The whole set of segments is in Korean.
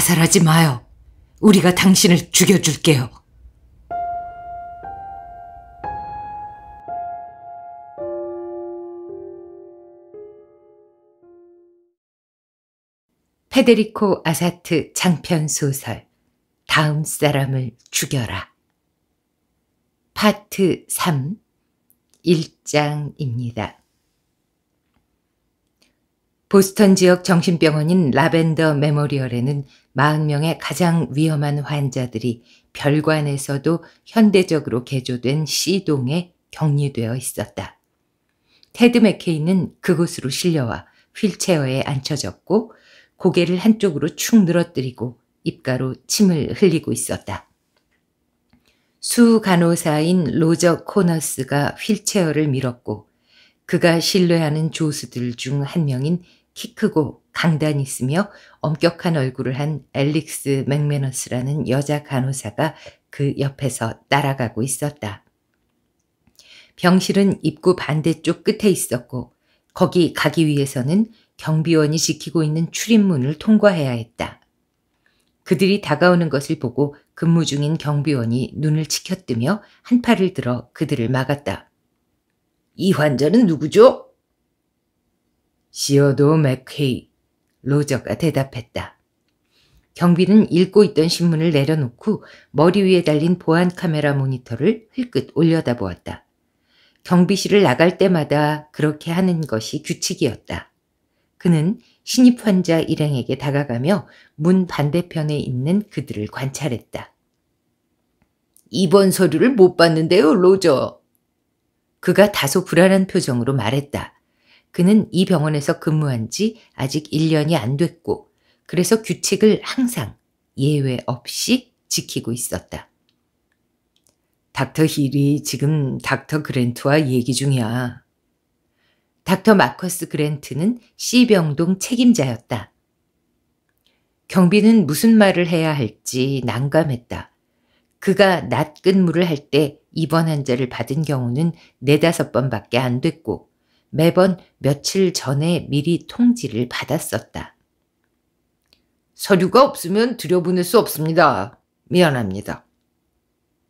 자살하지 마요. 우리가 당신을 죽여줄게요. 페데리코 아사트 장편 소설 다음 사람을 죽여라. 파트 3 1장입니다. 보스턴 지역 정신병원인 라벤더 메모리얼에는 40명의 가장 위험한 환자들이 별관에서도 현대적으로 개조된 C동에 격리되어 있었다. 테드 맥케이는 그곳으로 실려와 휠체어에 앉혀졌고 고개를 한쪽으로 축 늘어뜨리고 입가로 침을 흘리고 있었다. 수 간호사인 로저 코너스가 휠체어를 밀었고 그가 신뢰하는 조수들 중 한 명인 키 크고 강단 있으며 엄격한 얼굴을 한 앨릭스 맥메너스라는 여자 간호사가 그 옆에서 따라가고 있었다. 병실은 입구 반대쪽 끝에 있었고 거기 가기 위해서는 경비원이 지키고 있는 출입문을 통과해야 했다. 그들이 다가오는 것을 보고 근무 중인 경비원이 눈을 치켜뜨며 한 팔을 들어 그들을 막았다. 이 환자는 누구죠? 시어도 맥케이, 로저가 대답했다. 경비는 읽고 있던 신문을 내려놓고 머리 위에 달린 보안 카메라 모니터를 흘끗 올려다 보았다. 경비실을 나갈 때마다 그렇게 하는 것이 규칙이었다. 그는 신입 환자 일행에게 다가가며 문 반대편에 있는 그들을 관찰했다. 입원 서류를 못 봤는데요, 로저. 그가 다소 불안한 표정으로 말했다. 그는 이 병원에서 근무한 지 아직 1년이 안 됐고, 그래서 규칙을 항상 예외 없이 지키고 있었다. 닥터 힐이 지금 닥터 그랜트와 얘기 중이야. 닥터 마커스 그랜트는 C병동 책임자였다. 경비는 무슨 말을 해야 할지 난감했다. 그가 낮 근무를 할 때 입원 환자를 받은 경우는 네다섯 번밖에 안 됐고 매번 며칠 전에 미리 통지를 받았었다. 서류가 없으면 들여보낼 수 없습니다. 미안합니다.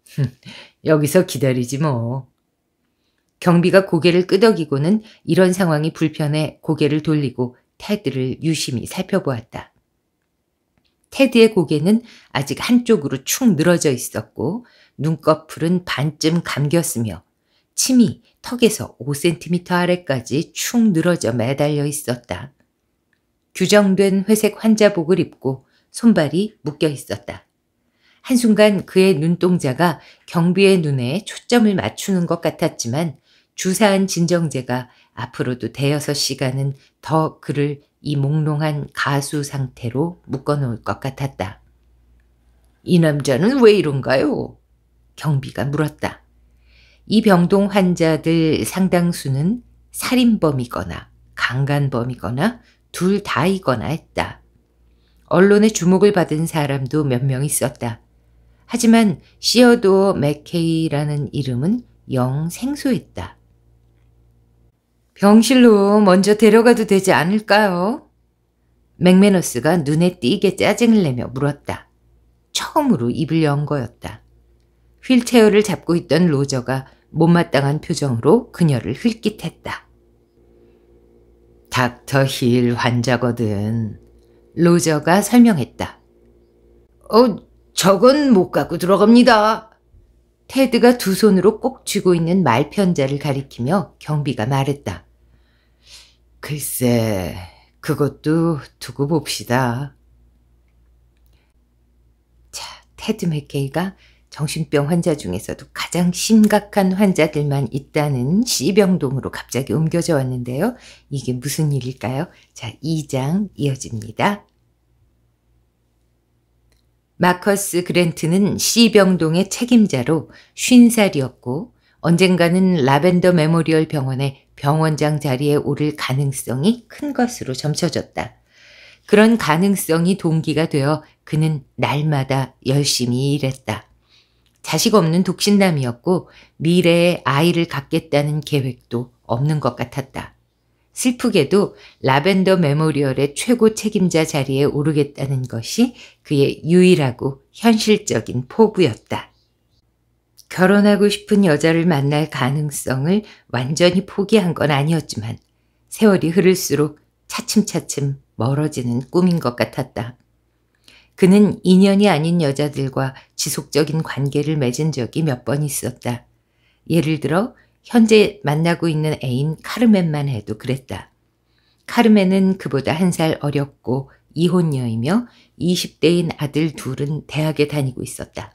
여기서 기다리지 뭐. 경비가 고개를 끄덕이고는 이런 상황이 불편해 고개를 돌리고 테드를 유심히 살펴보았다. 테드의 고개는 아직 한쪽으로 축 늘어져 있었고 눈꺼풀은 반쯤 감겼으며 침이 턱에서 5cm 아래까지 축 늘어져 매달려 있었다. 규정된 회색 환자복을 입고 손발이 묶여 있었다. 한순간 그의 눈동자가 경비의 눈에 초점을 맞추는 것 같았지만 주사한 진정제가 앞으로도 대여섯 시간은 더 그를 이 몽롱한 가수 상태로 묶어놓을 것 같았다. 이 남자는 왜 이런가요? 경비가 물었다. 이 병동 환자들 상당수는 살인범이거나 강간범이거나 둘 다이거나 했다. 언론의 주목을 받은 사람도 몇 명 있었다. 하지만 시어도 맥케이라는 이름은 영 생소했다. 병실로 먼저 데려가도 되지 않을까요? 맥메너스가 눈에 띄게 짜증을 내며 물었다. 처음으로 입을 연 거였다. 휠체어를 잡고 있던 로저가 못마땅한 표정으로 그녀를 흘깃했다. 닥터 힐 환자거든. 로저가 설명했다. 어, 저건 못 갖고 들어갑니다. 테드가 두 손으로 꼭 쥐고 있는 말편자를 가리키며 경비가 말했다. 글쎄, 그것도 두고 봅시다. 자, 테드 맥케이가 정신병 환자 중에서도 가장 심각한 환자들만 있다는 C병동으로 갑자기 옮겨져 왔는데요. 이게 무슨 일일까요? 자, 2장 이어집니다. 마커스 그랜트는 C병동의 책임자로 50살이었고 언젠가는 라벤더 메모리얼 병원의 병원장 자리에 오를 가능성이 큰 것으로 점쳐졌다. 그런 가능성이 동기가 되어 그는 날마다 열심히 일했다. 자식 없는 독신남이었고 미래에 아이를 갖겠다는 계획도 없는 것 같았다. 슬프게도 라벤더 메모리얼의 최고 책임자 자리에 오르겠다는 것이 그의 유일하고 현실적인 포부였다. 결혼하고 싶은 여자를 만날 가능성을 완전히 포기한 건 아니었지만 세월이 흐를수록 차츰차츰 멀어지는 꿈인 것 같았다. 그는 인연이 아닌 여자들과 지속적인 관계를 맺은 적이 몇 번 있었다. 예를 들어 현재 만나고 있는 애인 카르멘만 해도 그랬다. 카르멘은 그보다 한 살 어렸고 이혼녀이며 20대인 아들 둘은 대학에 다니고 있었다.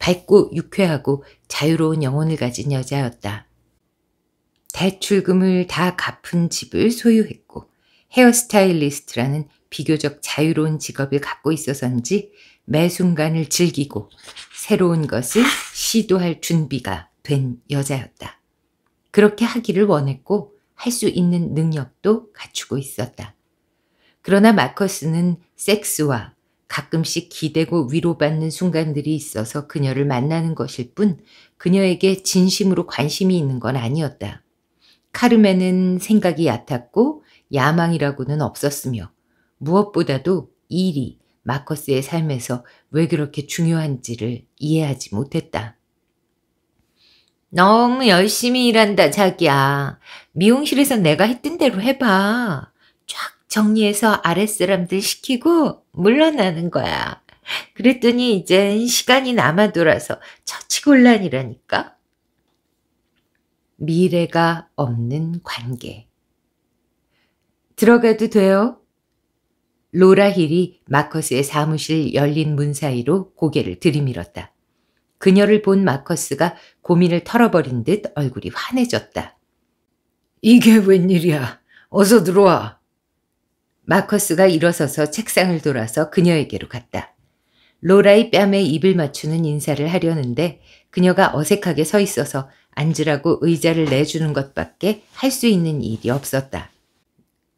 밝고 유쾌하고 자유로운 영혼을 가진 여자였다. 대출금을 다 갚은 집을 소유했고 헤어스타일리스트라는 비교적 자유로운 직업을 갖고 있어서인지 매 순간을 즐기고 새로운 것을 시도할 준비가 된 여자였다. 그렇게 하기를 원했고 할 수 있는 능력도 갖추고 있었다. 그러나 마커스는 섹스와 가끔씩 기대고 위로받는 순간들이 있어서 그녀를 만나는 것일 뿐 그녀에게 진심으로 관심이 있는 건 아니었다. 카르멘은 생각이 얕았고 야망이라고는 없었으며 무엇보다도 일이 마커스의 삶에서 왜 그렇게 중요한지를 이해하지 못했다. 너무 열심히 일한다, 자기야. 미용실에서 내가 했던 대로 해봐. 쫙 정리해서 아랫사람들 시키고 물러나는 거야. 그랬더니 이제 시간이 남아 돌아서 처치곤란이라니까. 미래가 없는 관계. 들어가도 돼요? 로라 힐이 마커스의 사무실 열린 문 사이로 고개를 들이밀었다. 그녀를 본 마커스가 고민을 털어버린 듯 얼굴이 환해졌다. 이게 웬일이야. 어서 들어와. 마커스가 일어서서 책상을 돌아서 그녀에게로 갔다. 로라의 뺨에 입을 맞추는 인사를 하려는데 그녀가 어색하게 서 있어서 앉으라고 의자를 내주는 것밖에 할 수 있는 일이 없었다.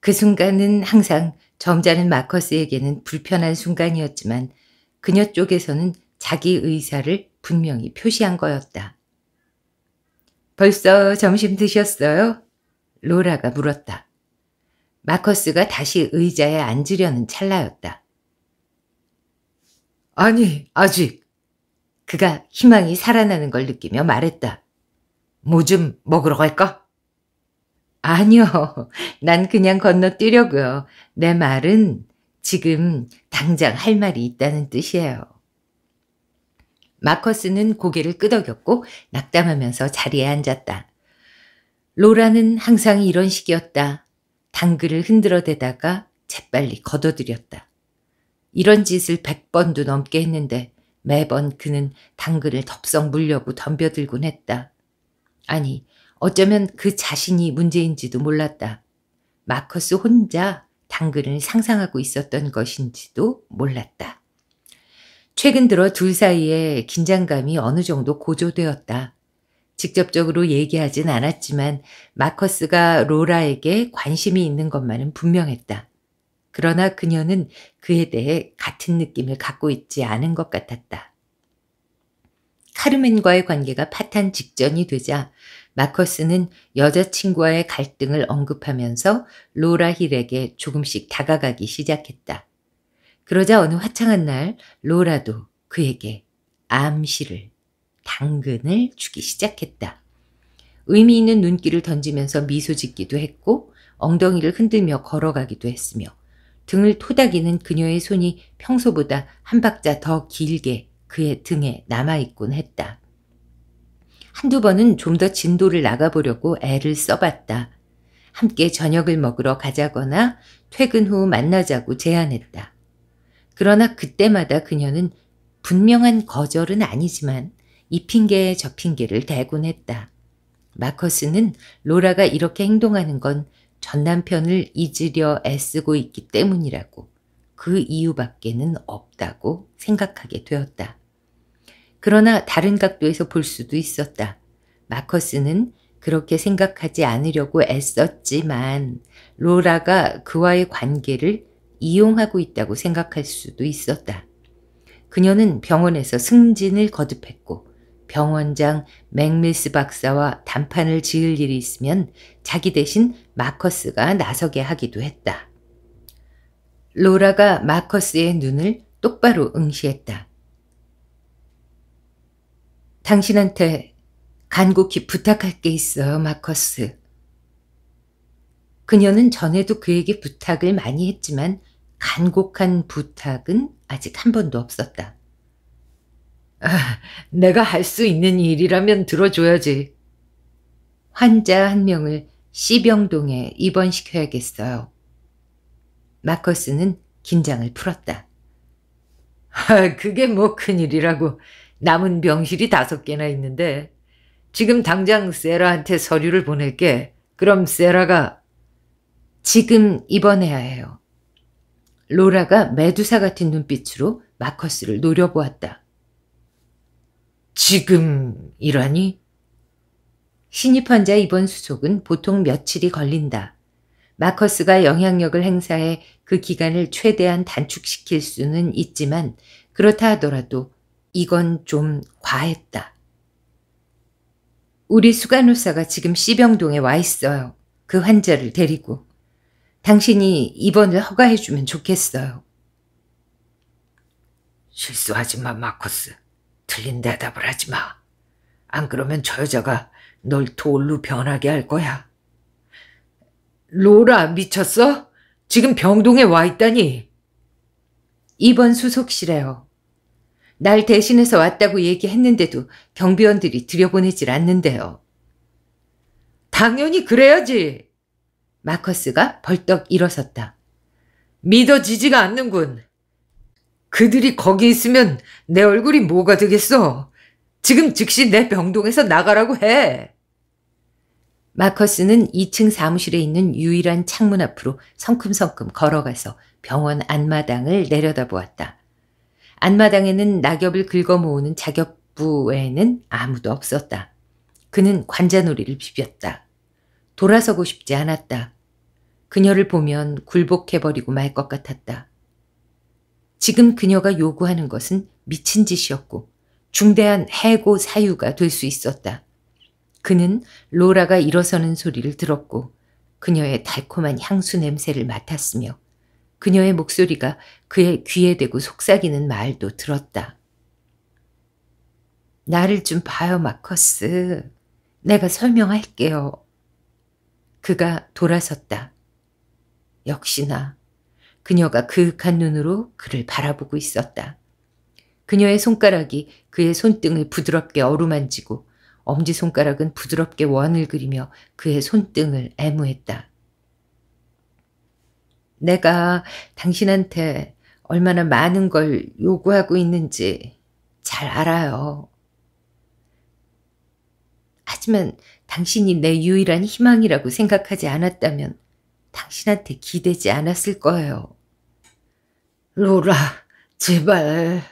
그 순간은 항상 점잖은 마커스에게는 불편한 순간이었지만 그녀 쪽에서는 자기 의사를 분명히 표시한 거였다. 벌써 점심 드셨어요? 로라가 물었다. 마커스가 다시 의자에 앉으려는 찰나였다. 아니, 아직. 그가 희망이 살아나는 걸 느끼며 말했다. 뭐 좀 먹으러 갈까? 아니요. 난 그냥 건너뛰려고요. 내 말은 지금 당장 할 말이 있다는 뜻이에요. 마커스는 고개를 끄덕였고 낙담하면서 자리에 앉았다. 로라는 항상 이런 식이었다. 당글을 흔들어 대다가 재빨리 걷어들였다. 이런 짓을 백 번도 넘게 했는데 매번 그는 당글을 덥석 물려고 덤벼들곤 했다. 아니, 어쩌면 그 자신이 문제인지도 몰랐다. 마커스 혼자 당근을 상상하고 있었던 것인지도 몰랐다. 최근 들어 둘 사이에 긴장감이 어느 정도 고조되었다. 직접적으로 얘기하진 않았지만 마커스가 로라에게 관심이 있는 것만은 분명했다. 그러나 그녀는 그에 대해 같은 느낌을 갖고 있지 않은 것 같았다. 카르멘과의 관계가 파탄 직전이 되자 마커스는 여자친구와의 갈등을 언급하면서 로라 힐에게 조금씩 다가가기 시작했다. 그러자 어느 화창한 날 로라도 그에게 암시를, 당근을 주기 시작했다. 의미 있는 눈길을 던지면서 미소 짓기도 했고 엉덩이를 흔들며 걸어가기도 했으며 등을 토닥이는 그녀의 손이 평소보다 한 박자 더 길게 그의 등에 남아있곤 했다. 한두 번은 좀 더 진도를 나가보려고 애를 써봤다. 함께 저녁을 먹으러 가자거나 퇴근 후 만나자고 제안했다. 그러나 그때마다 그녀는 분명한 거절은 아니지만 이 핑계에 저 핑계를 대곤 했다. 마커스는 로라가 이렇게 행동하는 건 전 남편을 잊으려 애쓰고 있기 때문이라고 그 이유밖에는 없다고 생각하게 되었다. 그러나 다른 각도에서 볼 수도 있었다. 마커스는 그렇게 생각하지 않으려고 애썼지만 로라가 그와의 관계를 이용하고 있다고 생각할 수도 있었다. 그녀는 병원에서 승진을 거듭했고 병원장 맥밀스 박사와 단판을 지을 일이 있으면 자기 대신 마커스가 나서게 하기도 했다. 로라가 마커스의 눈을 똑바로 응시했다. 당신한테 간곡히 부탁할 게 있어요, 마커스. 그녀는 전에도 그에게 부탁을 많이 했지만 간곡한 부탁은 아직 한 번도 없었다. 아, 내가 할 수 있는 일이라면 들어줘야지. 환자 한 명을 C병동에 입원시켜야겠어요. 마커스는 긴장을 풀었다. 아, 그게 뭐 큰일이라고. 남은 병실이 다섯 개나 있는데 지금 당장 세라한테 서류를 보낼게. 그럼 세라가 지금 입원해야 해요. 로라가 메두사 같은 눈빛으로 마커스를 노려보았다. 지금이라니? 신입 환자 입원 수속은 보통 며칠이 걸린다. 마커스가 영향력을 행사해 그 기간을 최대한 단축시킬 수는 있지만 그렇다 하더라도 이건 좀 과했다. 우리 수간호사가 지금 C병동에 와 있어요. 그 환자를 데리고. 당신이 입원을 허가해주면 좋겠어요. 실수하지 마, 마커스. 틀린 대답을 하지 마. 안 그러면 저 여자가 널 돌로 변하게 할 거야. 로라, 미쳤어? 지금 병동에 와 있다니. 입원 수속실에요. 날 대신해서 왔다고 얘기했는데도 경비원들이 들여보내질 않는데요. 당연히 그래야지. 마커스가 벌떡 일어섰다. 믿어지지가 않는군. 그들이 거기 있으면 내 얼굴이 뭐가 되겠어? 지금 즉시 내 병동에서 나가라고 해. 마커스는 2층 사무실에 있는 유일한 창문 앞으로 성큼성큼 걸어가서 병원 안마당을 내려다보았다. 안마당에는 낙엽을 긁어 모으는 작업부 외에는 아무도 없었다. 그는 관자놀이를 비볐다. 돌아서고 싶지 않았다. 그녀를 보면 굴복해버리고 말 것 같았다. 지금 그녀가 요구하는 것은 미친 짓이었고 중대한 해고 사유가 될 수 있었다. 그는 로라가 일어서는 소리를 들었고 그녀의 달콤한 향수 냄새를 맡았으며 그녀의 목소리가 그의 귀에 대고 속삭이는 말도 들었다. 나를 좀 봐요, 마커스. 내가 설명할게요. 그가 돌아섰다. 역시나 그녀가 그윽한 눈으로 그를 바라보고 있었다. 그녀의 손가락이 그의 손등을 부드럽게 어루만지고 엄지손가락은 부드럽게 원을 그리며 그의 손등을 애무했다. 내가 당신한테 얼마나 많은 걸 요구하고 있는지 잘 알아요. 하지만 당신이 내 유일한 희망이라고 생각하지 않았다면 당신한테 기대지 않았을 거예요. 로라, 제발.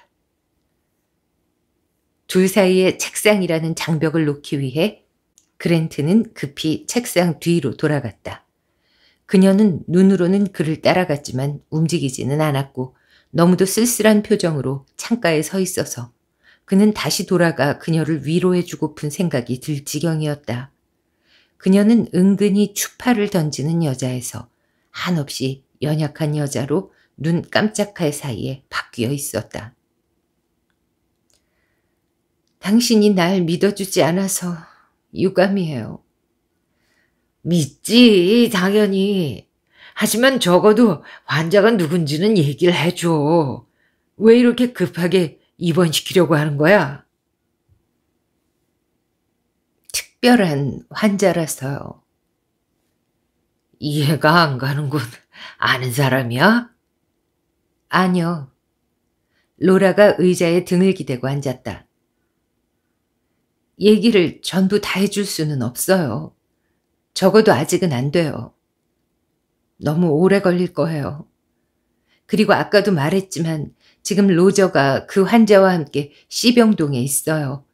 둘 사이에 책상이라는 장벽을 놓기 위해 그랜트는 급히 책상 뒤로 돌아갔다. 그녀는 눈으로는 그를 따라갔지만 움직이지는 않았고 너무도 쓸쓸한 표정으로 창가에 서 있어서 그는 다시 돌아가 그녀를 위로해주고픈 생각이 들 지경이었다. 그녀는 은근히 추파를 던지는 여자에서 한없이 연약한 여자로 눈 깜짝할 사이에 바뀌어 있었다. 당신이 날 믿어주지 않아서 유감이에요. 믿지, 당연히. 하지만 적어도 환자가 누군지는 얘기를 해줘. 왜 이렇게 급하게 입원시키려고 하는 거야? 특별한 환자라서요. 이해가 안 가는군. 아는 사람이야? 아니요. 로라가 의자에 등을 기대고 앉았다. 얘기를 전부 다 해줄 수는 없어요. 적어도 아직은 안 돼요. 너무 오래 걸릴 거예요. 그리고 아까도 말했지만 지금 로저가 그 환자와 함께 C병동에 있어요.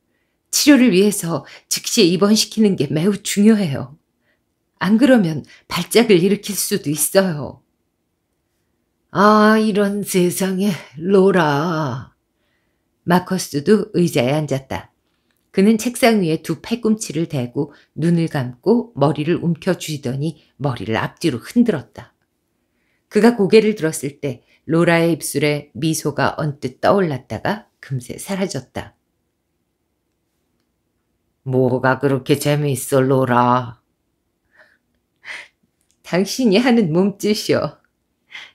치료를 위해서 즉시 입원시키는 게 매우 중요해요. 안 그러면 발작을 일으킬 수도 있어요. 아, 이런 세상에, 로라. 마커스도 의자에 앉았다. 그는 책상 위에 두 팔꿈치를 대고 눈을 감고 머리를 움켜쥐더니 머리를 앞뒤로 흔들었다. 그가 고개를 들었을 때 로라의 입술에 미소가 언뜻 떠올랐다가 금세 사라졌다. 뭐가 그렇게 재미있어, 로라? 당신이 하는 몸짓이요.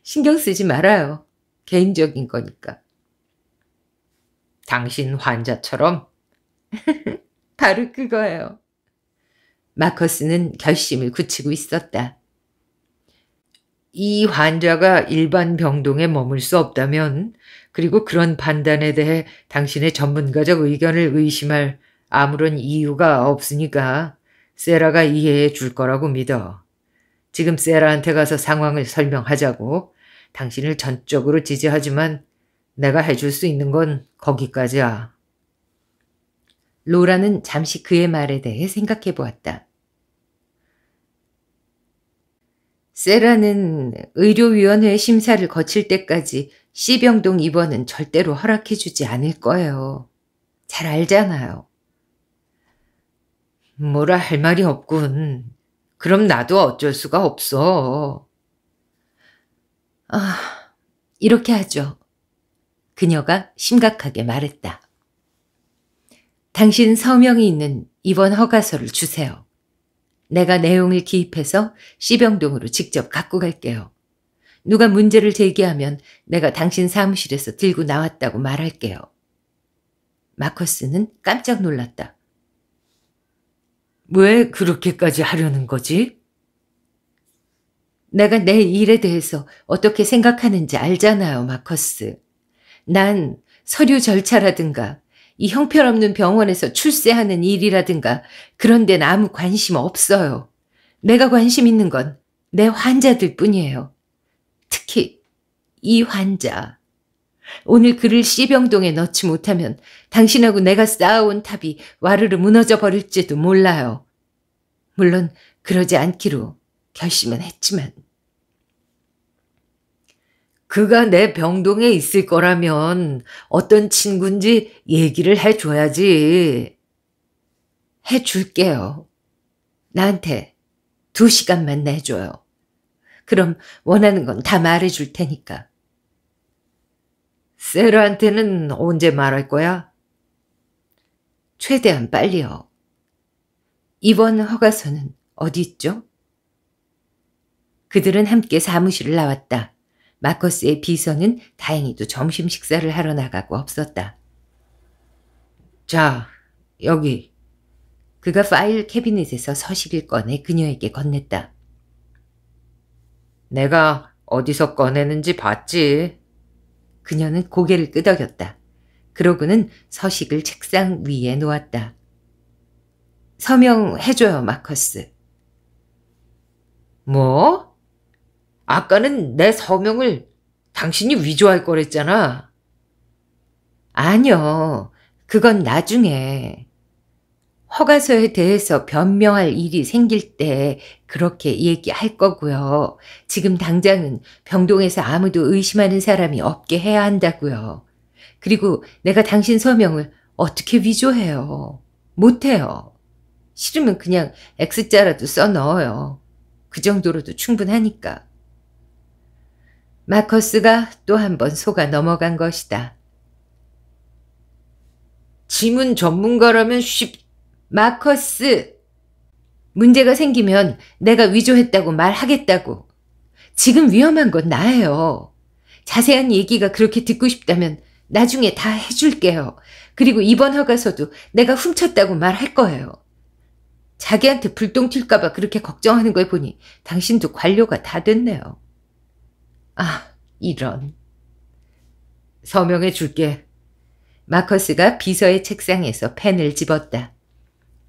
신경 쓰지 말아요. 개인적인 거니까. 당신 환자처럼? 바로 그거예요. 마커스는 결심을 굳히고 있었다. 이 환자가 일반 병동에 머물 수 없다면, 그리고 그런 판단에 대해 당신의 전문가적 의견을 의심할 아무런 이유가 없으니까 세라가 이해해 줄 거라고 믿어. 지금 세라한테 가서 상황을 설명하자고. 당신을 전적으로 지지하지만 내가 해줄 수 있는 건 거기까지야. 로라는 잠시 그의 말에 대해 생각해 보았다. 세라는 의료위원회 심사를 거칠 때까지 C병동 입원은 절대로 허락해 주지 않을 거예요. 잘 알잖아요. 뭐라 할 말이 없군. 그럼 나도 어쩔 수가 없어. 아, 이렇게 하죠. 그녀가 심각하게 말했다. 당신 서명이 있는 입원 허가서를 주세요. 내가 내용을 기입해서 C병동으로 직접 갖고 갈게요. 누가 문제를 제기하면 내가 당신 사무실에서 들고 나왔다고 말할게요. 마커스는 깜짝 놀랐다. 왜 그렇게까지 하려는 거지? 내가 내 일에 대해서 어떻게 생각하는지 알잖아요, 마커스. 난 서류 절차라든가 이 형편없는 병원에서 출세하는 일이라든가 그런 데는 아무 관심 없어요. 내가 관심 있는 건 내 환자들 뿐이에요. 특히 이 환자. 오늘 그를 C병동에 넣지 못하면 당신하고 내가 쌓아온 탑이 와르르 무너져 버릴지도 몰라요. 물론 그러지 않기로 결심은 했지만. 그가 내 병동에 있을 거라면 어떤 친구인지 얘기를 해줘야지. 해줄게요. 나한테 두 시간만 내줘요. 그럼 원하는 건 다 말해줄 테니까. 세라한테는 언제 말할 거야? 최대한 빨리요. 이번 허가서는 어디 있죠? 그들은 함께 사무실을 나왔다. 마커스의 비서는 다행히도 점심 식사를 하러 나가고 없었다. 자, 여기. 그가 파일 캐비넷에서 서식을 꺼내 그녀에게 건넸다. 내가 어디서 꺼내는지 봤지. 그녀는 고개를 끄덕였다. 그러고는 서식을 책상 위에 놓았다. 서명해줘요, 마커스. 뭐? 아까는 내 서명을 당신이 위조할 거랬잖아. 아니요. 그건 나중에. 허가서에 대해서 변명할 일이 생길 때 그렇게 얘기할 거고요. 지금 당장은 병동에서 아무도 의심하는 사람이 없게 해야 한다고요. 그리고 내가 당신 서명을 어떻게 위조해요? 못해요. 싫으면 그냥 X자라도 써 넣어요. 그 정도로도 충분하니까. 마커스가 또 한 번 속아 넘어간 것이다. 지문 전문가라면 쉽... 마커스! 문제가 생기면 내가 위조했다고 말하겠다고. 지금 위험한 건 나예요. 자세한 얘기가 그렇게 듣고 싶다면 나중에 다 해줄게요. 그리고 이번 허가서도 내가 훔쳤다고 말할 거예요. 자기한테 불똥 튈까봐 그렇게 걱정하는 걸 보니 당신도 관료가 다 됐네요. 아, 이런. 서명해 줄게. 마커스가 비서의 책상에서 펜을 집었다.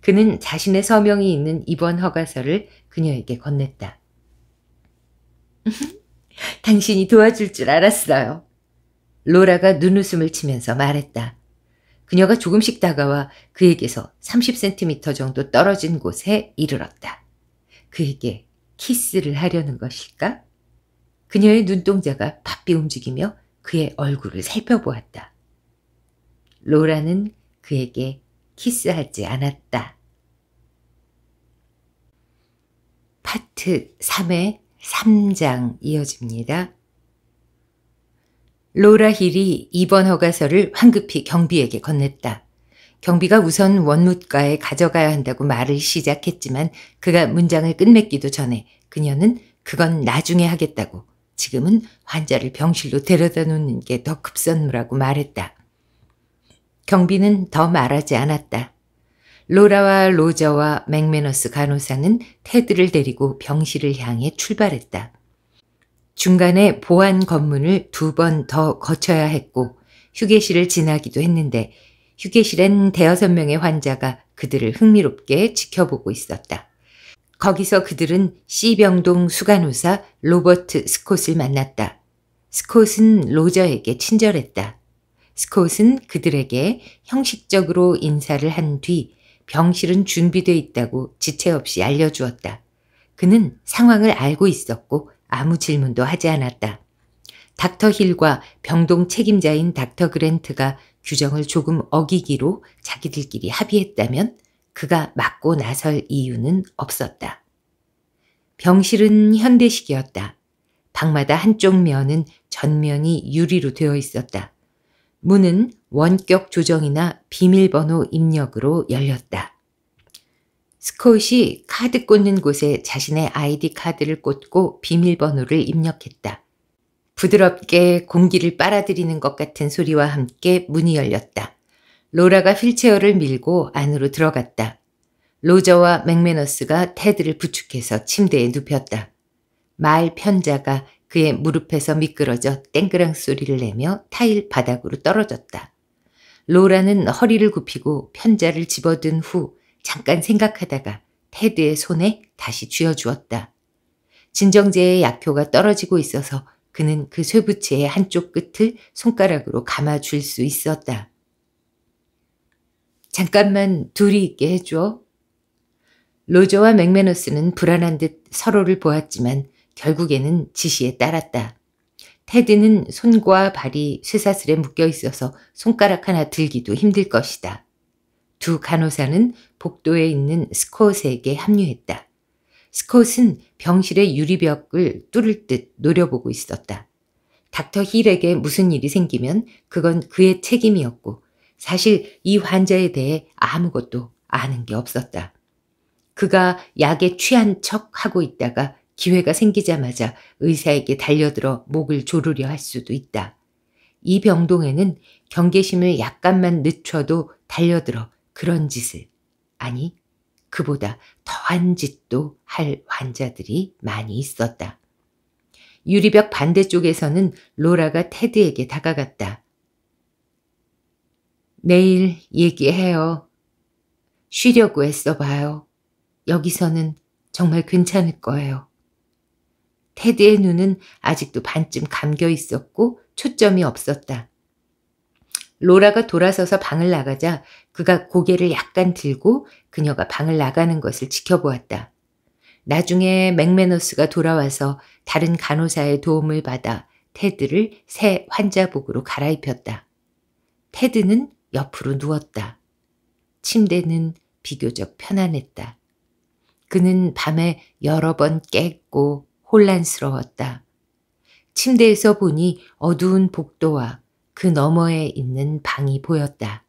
그는 자신의 서명이 있는 입원 허가서를 그녀에게 건넸다. 당신이 도와줄 줄 알았어요. 로라가 눈웃음을 치면서 말했다. 그녀가 조금씩 다가와 그에게서 30cm 정도 떨어진 곳에 이르렀다. 그에게 키스를 하려는 것일까? 그녀의 눈동자가 바삐 움직이며 그의 얼굴을 살펴보았다. 로라는 그에게 키스하지 않았다. 파트 3의 3장 이어집니다. 로라 힐이 입원 허가서를 황급히 경비에게 건넸다. 경비가 우선 원무과에 가져가야 한다고 말을 시작했지만 그가 문장을 끝맺기도 전에 그녀는 그건 나중에 하겠다고 지금은 환자를 병실로 데려다 놓는 게 더 급선무라고 말했다. 경비는 더 말하지 않았다. 로라와 로저와 맥메너스 간호사는 테드를 데리고 병실을 향해 출발했다. 중간에 보안 검문을 두 번 더 거쳐야 했고 휴게실을 지나기도 했는데 휴게실엔 대여섯 명의 환자가 그들을 흥미롭게 지켜보고 있었다. 거기서 그들은 C병동 수간호사 로버트 스콧을 만났다. 스콧은 로저에게 친절했다. 스콧은 그들에게 형식적으로 인사를 한 뒤 병실은 준비돼 있다고 지체 없이 알려주었다. 그는 상황을 알고 있었고 아무 질문도 하지 않았다. 닥터 힐과 병동 책임자인 닥터 그랜트가 규정을 조금 어기기로 자기들끼리 합의했다면 그가 맞고 나설 이유는 없었다. 병실은 현대식이었다. 방마다 한쪽 면은 전면이 유리로 되어 있었다. 문은 원격 조정이나 비밀번호 입력으로 열렸다. 스콧이 카드 꽂는 곳에 자신의 아이디 카드를 꽂고 비밀번호를 입력했다. 부드럽게 공기를 빨아들이는 것 같은 소리와 함께 문이 열렸다. 로라가 휠체어를 밀고 안으로 들어갔다. 로저와 맥메너스가 테드를 부축해서 침대에 눕혔다. 말 편자가 그의 무릎에서 미끄러져 땡그랑 소리를 내며 타일 바닥으로 떨어졌다. 로라는 허리를 굽히고 편자를 집어든 후 잠깐 생각하다가 테드의 손에 다시 쥐어주었다. 진정제의 약효가 떨어지고 있어서 그는 그 쇠부치의 한쪽 끝을 손가락으로 감아줄 수 있었다. 잠깐만 둘이 있게 해줘. 로저와 맥메너스는 불안한 듯 서로를 보았지만 결국에는 지시에 따랐다. 테드는 손과 발이 쇠사슬에 묶여 있어서 손가락 하나 들기도 힘들 것이다. 두 간호사는 복도에 있는 스콧에게 합류했다. 스콧은 병실의 유리벽을 뚫을 듯 노려보고 있었다. 닥터 힐에게 무슨 일이 생기면 그건 그의 책임이었고 사실 이 환자에 대해 아무것도 아는 게 없었다. 그가 약에 취한 척 하고 있다가 기회가 생기자마자 의사에게 달려들어 목을 조르려 할 수도 있다. 이 병동에는 경계심을 약간만 늦춰도 달려들어 그런 짓을, 아니, 그보다 더한 짓도 할 환자들이 많이 있었다. 유리벽 반대쪽에서는 로라가 테드에게 다가갔다. 내일 얘기해요. 쉬려고 애써 봐요. 여기서는 정말 괜찮을 거예요. 테드의 눈은 아직도 반쯤 감겨 있었고 초점이 없었다. 로라가 돌아서서 방을 나가자 그가 고개를 약간 들고 그녀가 방을 나가는 것을 지켜보았다. 나중에 맥메너스가 돌아와서 다른 간호사의 도움을 받아 테드를 새 환자복으로 갈아입혔다. 테드는 옆으로 누웠다. 침대는 비교적 편안했다. 그는 밤에 여러 번 깼고 혼란스러웠다. 침대에서 보니 어두운 복도와 그 너머에 있는 방이 보였다.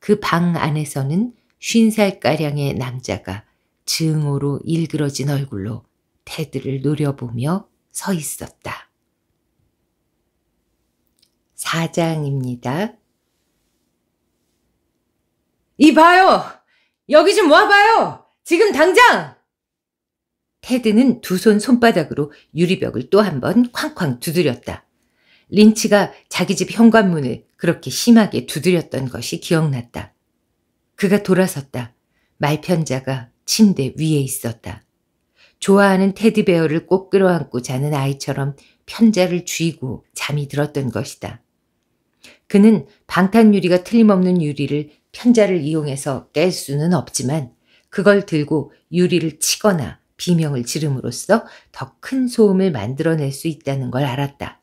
그 방 안에서는 쉰 살가량의 남자가 증오로 일그러진 얼굴로 테드를 노려보며 서 있었다. 4장입니다. 이봐요! 여기 좀 와봐요! 지금 당장! 테드는 두 손 손바닥으로 유리벽을 또 한 번 쾅쾅 두드렸다. 린치가 자기 집 현관문을 그렇게 심하게 두드렸던 것이 기억났다. 그가 돌아섰다. 말편자가 침대 위에 있었다. 좋아하는 테디베어를 꼭 끌어안고 자는 아이처럼 편자를 쥐고 잠이 들었던 것이다. 그는 방탄유리가 틀림없는 유리를 편자를 이용해서 깰 수는 없지만 그걸 들고 유리를 치거나 비명을 지름으로써 더 큰 소음을 만들어낼 수 있다는 걸 알았다.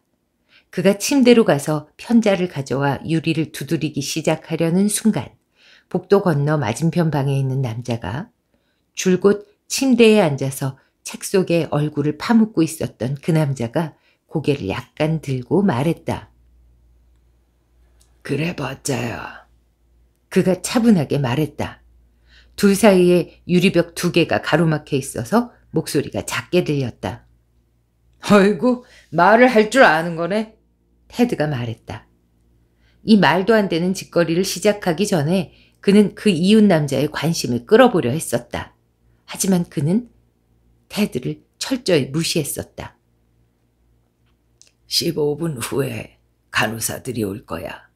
그가 침대로 가서 편자를 가져와 유리를 두드리기 시작하려는 순간 복도 건너 맞은편 방에 있는 남자가 줄곧 침대에 앉아서 책 속에 얼굴을 파묻고 있었던 그 남자가 고개를 약간 들고 말했다. 그래 봤자야. 그가 차분하게 말했다. 둘 사이에 유리벽 두 개가 가로막혀 있어서 목소리가 작게 들렸다. 아이고, 말을 할 줄 아는 거네. 테드가 말했다. 이 말도 안 되는 짓거리를 시작하기 전에 그는 그 이웃 남자의 관심을 끌어보려 했었다. 하지만 그는 테드를 철저히 무시했었다. 15분 후에 간호사들이 올 거야.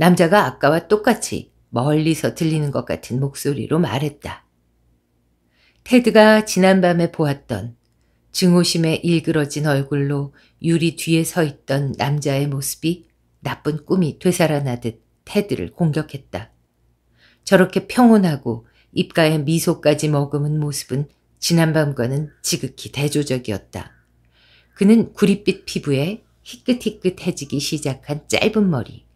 남자가 아까와 똑같이 멀리서 들리는 것 같은 목소리로 말했다. 테드가 지난밤에 보았던 증오심에 일그러진 얼굴로 유리 뒤에 서 있던 남자의 모습이 나쁜 꿈이 되살아나듯 테드를 공격했다. 저렇게 평온하고 입가에 미소까지 머금은 모습은 지난밤과는 지극히 대조적이었다. 그는 구릿빛 피부에 희끗희끗해지기 시작한 짧은 머리,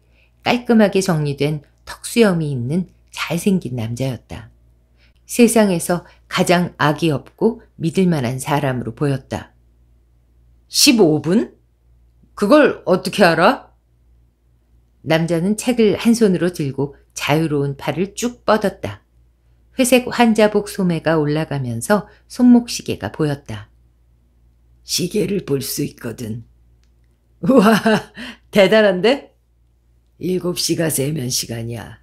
깔끔하게 정리된 턱수염이 있는 잘생긴 남자였다. 세상에서 가장 악이 없고 믿을 만한 사람으로 보였다. 15분? 그걸 어떻게 알아? 남자는 책을 한 손으로 들고 자유로운 팔을 쭉 뻗었다. 회색 환자복 소매가 올라가면서 손목시계가 보였다. 시계를 볼 수 있거든. 우와, 대단한데? 7시가 세면 시간이야.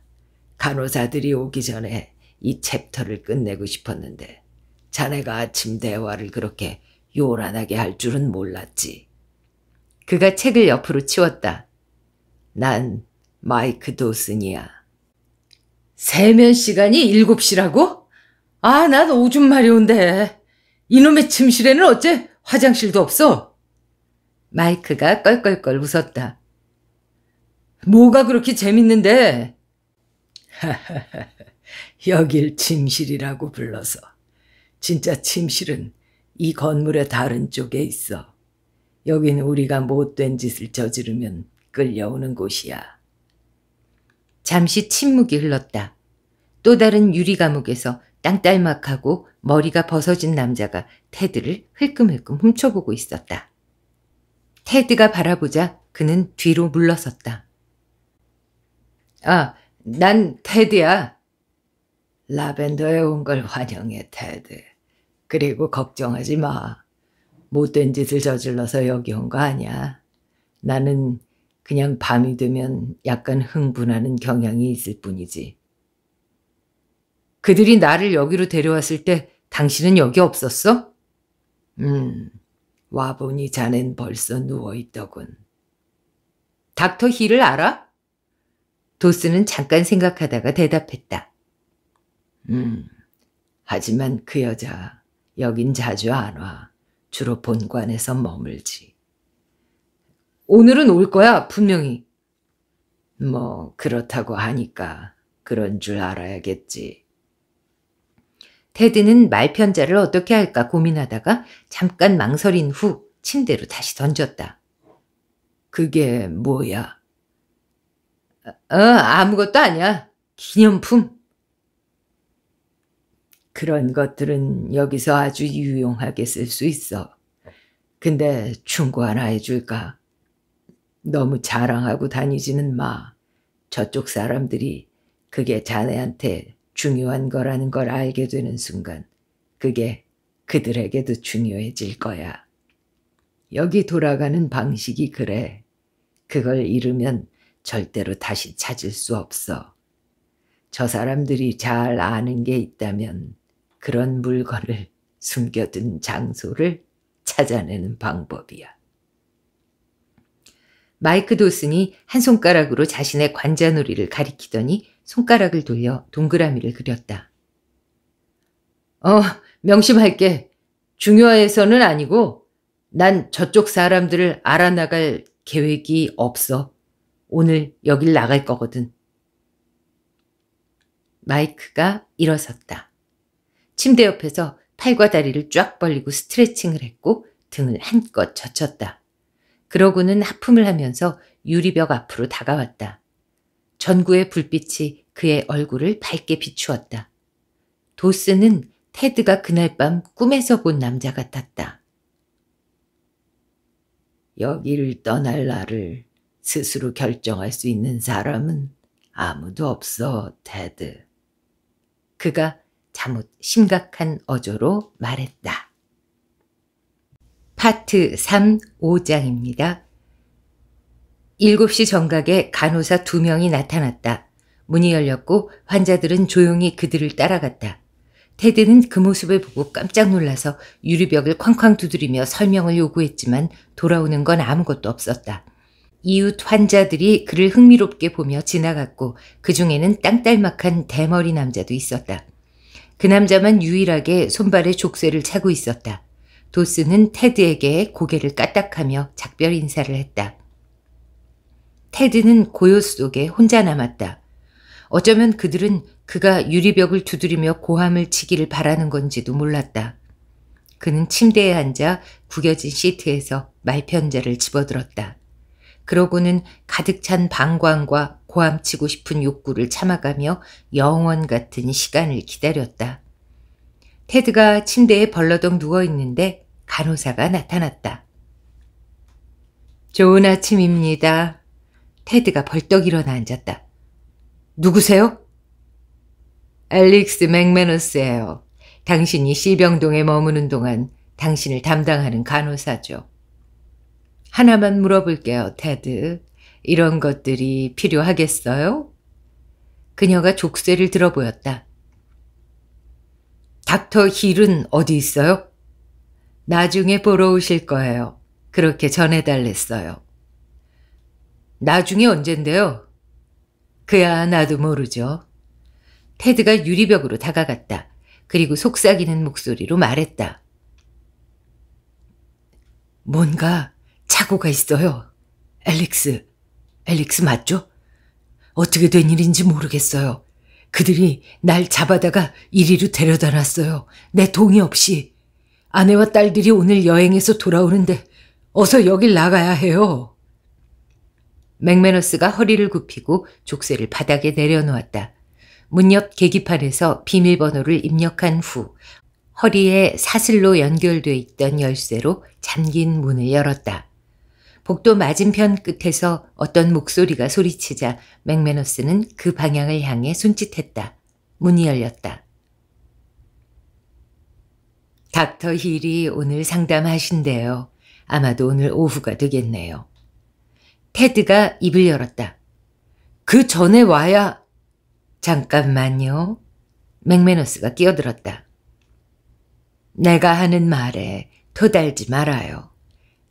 간호사들이 오기 전에 이 챕터를 끝내고 싶었는데 자네가 아침 대화를 그렇게 요란하게 할 줄은 몰랐지. 그가 책을 옆으로 치웠다. 난 마이크 도슨이야. 세면 시간이 7시라고? 아, 난 오줌 마려운데. 이놈의 침실에는 어째 화장실도 없어? 마이크가 껄껄껄 웃었다. 뭐가 그렇게 재밌는데? 여길 침실이라고 불러서. 진짜 침실은 이 건물의 다른 쪽에 있어. 여기는 우리가 못된 짓을 저지르면 끌려오는 곳이야. 잠시 침묵이 흘렀다. 또 다른 유리 감옥에서 땅딸막하고 머리가 벗어진 남자가 테드를 흘끔흘끔 훔쳐보고 있었다. 테드가 바라보자 그는 뒤로 물러섰다. 아, 난 테드야. 라벤더에 온 걸 환영해, 테드. 그리고 걱정하지 마. 못된 짓을 저질러서 여기 온 거 아니야. 나는 그냥 밤이 되면 약간 흥분하는 경향이 있을 뿐이지. 그들이 나를 여기로 데려왔을 때 당신은 여기 없었어? 음, 와보니 자넨 벌써 누워있더군. 닥터 힐을 알아? 도스는 잠깐 생각하다가 대답했다. 음, 하지만 그 여자 여긴 자주 안 와. 주로 본관에서 머물지. 오늘은 올 거야, 분명히. 뭐 그렇다고 하니까 그런 줄 알아야겠지. 테드는 말편자를 어떻게 할까 고민하다가 잠깐 망설인 후 침대로 다시 던졌다. 그게 뭐야? 어, 아무것도 아니야. 기념품. 그런 것들은 여기서 아주 유용하게 쓸 수 있어. 근데 충고 하나 해줄까? 너무 자랑하고 다니지는 마. 저쪽 사람들이 그게 자네한테 중요한 거라는 걸 알게 되는 순간 그게 그들에게도 중요해질 거야. 여기 돌아가는 방식이 그래. 그걸 잃으면 절대로 다시 찾을 수 없어. 저 사람들이 잘 아는 게 있다면 그런 물건을 숨겨둔 장소를 찾아내는 방법이야. 마이크 도슨이 한 손가락으로 자신의 관자놀이를 가리키더니 손가락을 돌려 동그라미를 그렸다. 어, 명심할게. 중요해서는 아니고 난 저쪽 사람들을 알아나갈 계획이 없어. 오늘 여길 나갈 거거든. 마이크가 일어섰다. 침대 옆에서 팔과 다리를 쫙 벌리고 스트레칭을 했고 등을 한껏 젖혔다. 그러고는 하품을 하면서 유리벽 앞으로 다가왔다. 전구의 불빛이 그의 얼굴을 밝게 비추었다. 도스는 테드가 그날 밤 꿈에서 본 남자 같았다. 여기를 떠날 날을 스스로 결정할 수 있는 사람은 아무도 없어, 테드. 그가 잠옷 심각한 어조로 말했다. 파트 3, 5장입니다. 7시 정각에 간호사 두 명이 나타났다. 문이 열렸고 환자들은 조용히 그들을 따라갔다. 테드는 그 모습을 보고 깜짝 놀라서 유리벽을 쾅쾅 두드리며 설명을 요구했지만 돌아오는 건 아무것도 없었다. 이웃 환자들이 그를 흥미롭게 보며 지나갔고 그 중에는 땅딸막한 대머리 남자도 있었다. 그 남자만 유일하게 손발에 족쇄를 차고 있었다. 도스는 테드에게 고개를 까딱하며 작별 인사를 했다. 테드는 고요 속에 혼자 남았다. 어쩌면 그들은 그가 유리벽을 두드리며 고함을 치기를 바라는 건지도 몰랐다. 그는 침대에 앉아 구겨진 시트에서 말편자를 집어들었다. 그러고는 가득 찬 방광과 고함치고 싶은 욕구를 참아가며 영원 같은 시간을 기다렸다. 테드가 침대에 벌러덩 누워있는데 간호사가 나타났다. 좋은 아침입니다. 테드가 벌떡 일어나 앉았다. 누구세요? 앨릭스 맥메너스예요. 당신이 시병동에 머무는 동안 당신을 담당하는 간호사죠. 하나만 물어볼게요, 테드. 이런 것들이 필요하겠어요? 그녀가 족쇄를 들어 보였다. 닥터 힐은 어디 있어요? 나중에 보러 오실 거예요. 그렇게 전해달랬어요. 나중에 언젠데요? 그야 나도 모르죠. 테드가 유리벽으로 다가갔다. 그리고 속삭이는 목소리로 말했다. 뭔가 착오가 있어요. 앨릭스, 앨릭스 맞죠? 어떻게 된 일인지 모르겠어요. 그들이 날 잡아다가 이리로 데려다 놨어요. 내 동의 없이. 아내와 딸들이 오늘 여행에서 돌아오는데 어서 여길 나가야 해요. 맥메너스가 허리를 굽히고 족쇄를 바닥에 내려놓았다. 문 옆 계기판에서 비밀번호를 입력한 후 허리에 사슬로 연결돼 있던 열쇠로 잠긴 문을 열었다. 복도 맞은편 끝에서 어떤 목소리가 소리치자 맥메너스는 그 방향을 향해 손짓했다. 문이 열렸다. 닥터 힐이 오늘 상담하신대요. 아마도 오늘 오후가 되겠네요. 테드가 입을 열었다. 그 전에 와야... 잠깐만요. 맥메너스가 끼어들었다. 내가 하는 말에 토달지 말아요.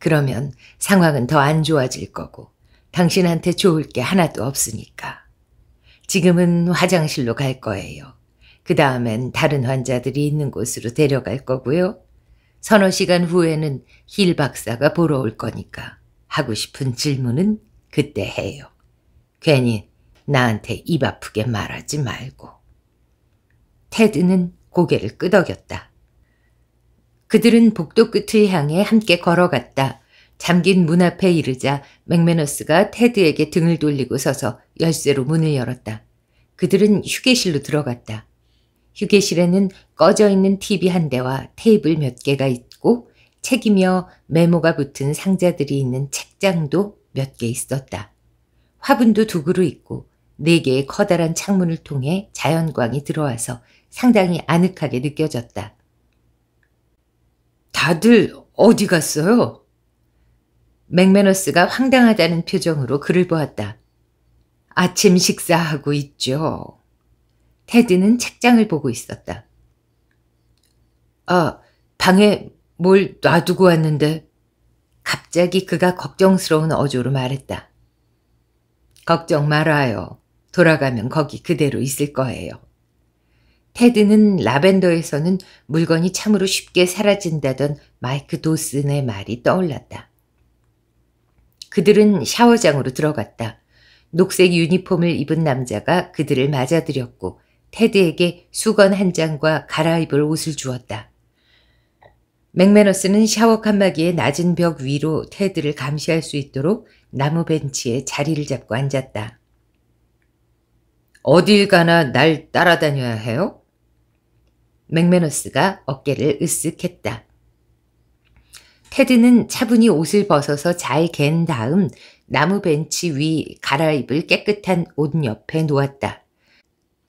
그러면 상황은 더 안 좋아질 거고 당신한테 좋을 게 하나도 없으니까. 지금은 화장실로 갈 거예요. 그 다음엔 다른 환자들이 있는 곳으로 데려갈 거고요. 서너 시간 후에는 힐 박사가 보러 올 거니까 하고 싶은 질문은 그때 해요. 괜히 나한테 입 아프게 말하지 말고. 테드는 고개를 끄덕였다. 그들은 복도 끝을 향해 함께 걸어갔다. 잠긴 문 앞에 이르자 맥메너스가 테드에게 등을 돌리고 서서 열쇠로 문을 열었다. 그들은 휴게실로 들어갔다. 휴게실에는 꺼져 있는 TV 한 대와 테이블 몇 개가 있고 책이며 메모가 붙은 상자들이 있는 책장도 몇 개 있었다. 화분도 두 그루 있고 네 개의 커다란 창문을 통해 자연광이 들어와서 상당히 아늑하게 느껴졌다. 다들 어디 갔어요? 맥메너스가 황당하다는 표정으로 그를 보았다. 아침 식사하고 있죠. 테드는 책장을 보고 있었다. 아, 방에 뭘 놔두고 왔는데 갑자기 그가 걱정스러운 어조로 말했다. 걱정 말아요. 돌아가면 거기 그대로 있을 거예요. 테드는 라벤더에서는 물건이 참으로 쉽게 사라진다던 마이크 도슨의 말이 떠올랐다. 그들은 샤워장으로 들어갔다. 녹색 유니폼을 입은 남자가 그들을 맞아들였고 테드에게 수건 한 장과 갈아입을 옷을 주었다. 맥메너스는 샤워 칸막이의 낮은 벽 위로 테드를 감시할 수 있도록 나무 벤치에 자리를 잡고 앉았다. 어딜 가나 날 따라다녀야 해요? 맥메너스가 어깨를 으쓱했다. 테드는 차분히 옷을 벗어서 잘 갠 다음 나무 벤치 위 갈아입을 깨끗한 옷 옆에 놓았다.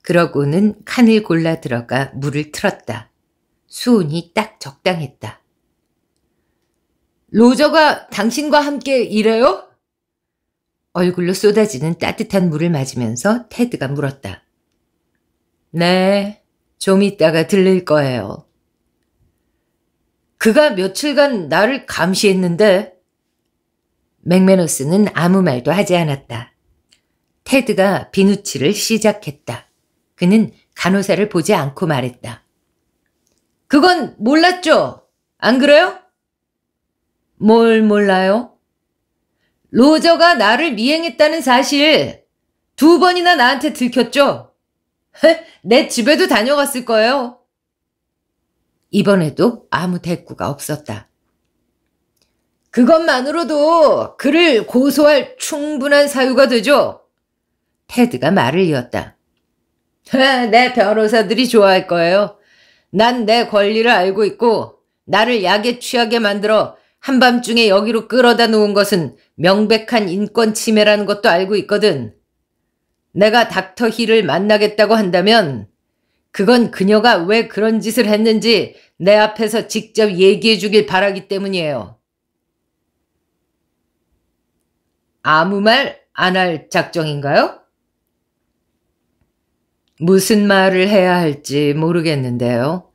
그러고는 칸을 골라 들어가 물을 틀었다. 수온이 딱 적당했다. 로저가 당신과 함께 일해요? 얼굴로 쏟아지는 따뜻한 물을 맞으면서 테드가 물었다. 네, 좀 있다가 들릴 거예요. 그가 며칠간 나를 감시했는데 맥메너스는 아무 말도 하지 않았다. 테드가 비누칠을 시작했다. 그는 간호사를 보지 않고 말했다. 그건 몰랐죠? 안 그래요? 뭘 몰라요? 로저가 나를 미행했다는 사실 두 번이나 나한테 들켰죠? 내 집에도 다녀갔을 거예요. 이번에도 아무 대꾸가 없었다. 그것만으로도 그를 고소할 충분한 사유가 되죠? 테드가 말을 이었다. 내 변호사들이 좋아할 거예요. 난 내 권리를 알고 있고 나를 약에 취하게 만들어 한밤중에 여기로 끌어다 놓은 것은 명백한 인권 침해라는 것도 알고 있거든. 내가 닥터 힐을 만나겠다고 한다면 그건 그녀가 왜 그런 짓을 했는지 내 앞에서 직접 얘기해 주길 바라기 때문이에요. 아무 말 안 할 작정인가요? 무슨 말을 해야 할지 모르겠는데요.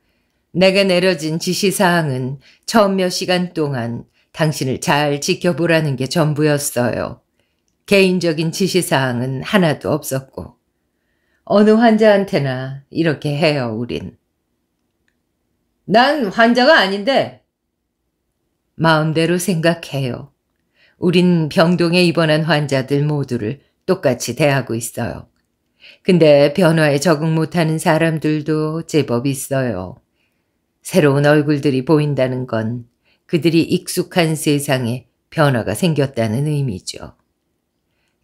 내게 내려진 지시사항은 처음 몇 시간 동안 당신을 잘 지켜보라는 게 전부였어요. 개인적인 지시사항은 하나도 없었고. 어느 환자한테나 이렇게 해요, 우린. 난 환자가 아닌데. 마음대로 생각해요. 우린 병동에 입원한 환자들 모두를 똑같이 대하고 있어요. 근데 변화에 적응 못하는 사람들도 제법 있어요. 새로운 얼굴들이 보인다는 건 그들이 익숙한 세상에 변화가 생겼다는 의미죠.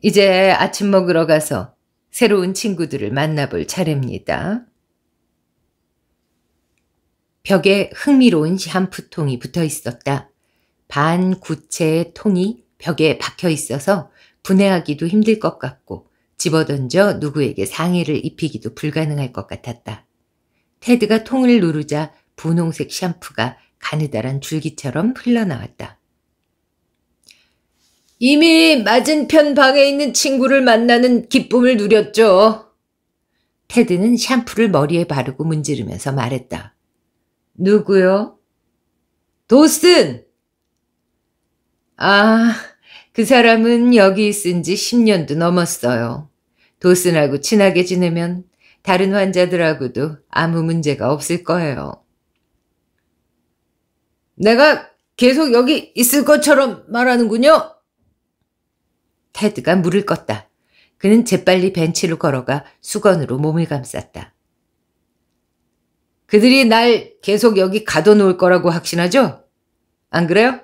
이제 아침 먹으러 가서 새로운 친구들을 만나볼 차례입니다. 벽에 흥미로운 샴푸통이 붙어 있었다. 반 구체의 통이 벽에 박혀 있어서 분해하기도 힘들 것 같고 집어던져 누구에게 상해를 입히기도 불가능할 것 같았다. 테드가 통을 누르자 분홍색 샴푸가 가느다란 줄기처럼 흘러나왔다. 이미 맞은편 방에 있는 친구를 만나는 기쁨을 누렸죠. 테드는 샴푸를 머리에 바르고 문지르면서 말했다. 누구요? 도슨! 아, 그 사람은 여기 있은 지 10년도 넘었어요. 도슨하고 친하게 지내면 다른 환자들하고도 아무 문제가 없을 거예요. 내가 계속 여기 있을 것처럼 말하는군요. 테드가 물을 껐다. 그는 재빨리 벤치로 걸어가 수건으로 몸을 감쌌다. 그들이 날 계속 여기 가둬놓을 거라고 확신하죠? 안 그래요?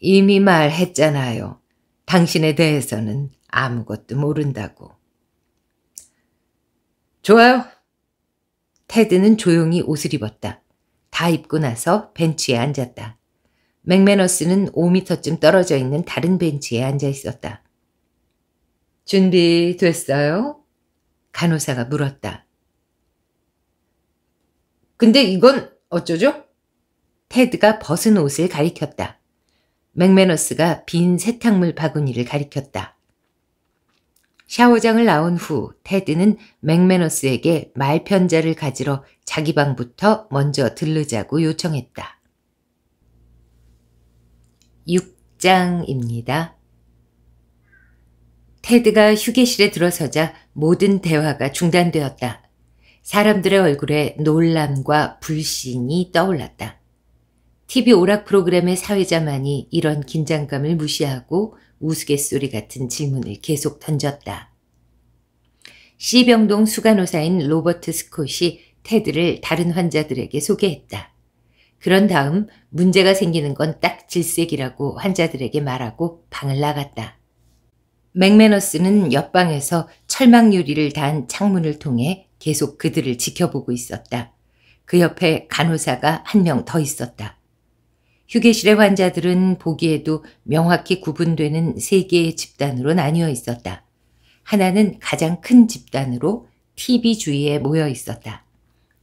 이미 말했잖아요. 당신에 대해서는 아무것도 모른다고. 좋아요. 테드는 조용히 옷을 입었다. 다 입고 나서 벤치에 앉았다. 맥메너스는 5미터쯤 떨어져 있는 다른 벤치에 앉아 있었다. 준비됐어요? 간호사가 물었다. 근데 이건 어쩌죠? 테드가 벗은 옷을 가리켰다. 맥메너스가 빈 세탁물 바구니를 가리켰다. 샤워장을 나온 후 테드는 맥메너스에게 말편자를 가지러 자기 방부터 먼저 들르자고 요청했다. 6장입니다. 테드가 휴게실에 들어서자 모든 대화가 중단되었다. 사람들의 얼굴에 놀람과 불신이 떠올랐다. TV 오락 프로그램의 사회자만이 이런 긴장감을 무시하고 우스갯소리 같은 질문을 계속 던졌다. C병동 수간호사인 로버트 스콧이 테드를 다른 환자들에게 소개했다. 그런 다음 문제가 생기는 건 딱 질색이라고 환자들에게 말하고 방을 나갔다. 맥메너스는 옆방에서 철망 유리를 단 창문을 통해 계속 그들을 지켜보고 있었다. 그 옆에 간호사가 한 명 더 있었다. 휴게실의 환자들은 보기에도 명확히 구분되는 세 개의 집단으로 나뉘어 있었다. 하나는 가장 큰 집단으로 TV 주위에 모여 있었다.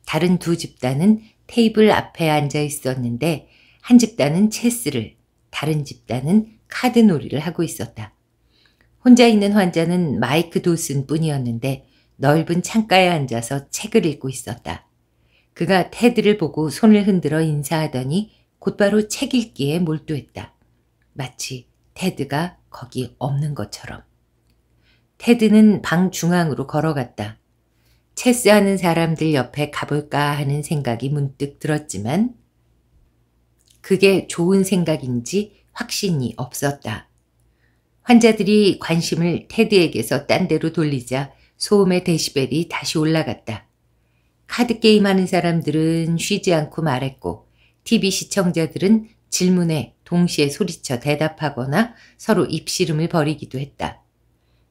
다른 두 집단은 테이블 앞에 앉아 있었는데 한 집단은 체스를, 다른 집단은 카드 놀이를 하고 있었다. 혼자 있는 환자는 마이크 도슨 뿐이었는데 넓은 창가에 앉아서 책을 읽고 있었다. 그가 테드를 보고 손을 흔들어 인사하더니 곧바로 책 읽기에 몰두했다. 마치 테드가 거기 없는 것처럼. 테드는 방 중앙으로 걸어갔다. 체스하는 사람들 옆에 가볼까 하는 생각이 문득 들었지만 그게 좋은 생각인지 확신이 없었다. 환자들이 관심을 테드에게서 딴 데로 돌리자 소음의 데시벨이 다시 올라갔다. 카드게임 하는 사람들은 쉬지 않고 말했고 TV 시청자들은 질문에 동시에 소리쳐 대답하거나 서로 입씨름을 벌이기도 했다.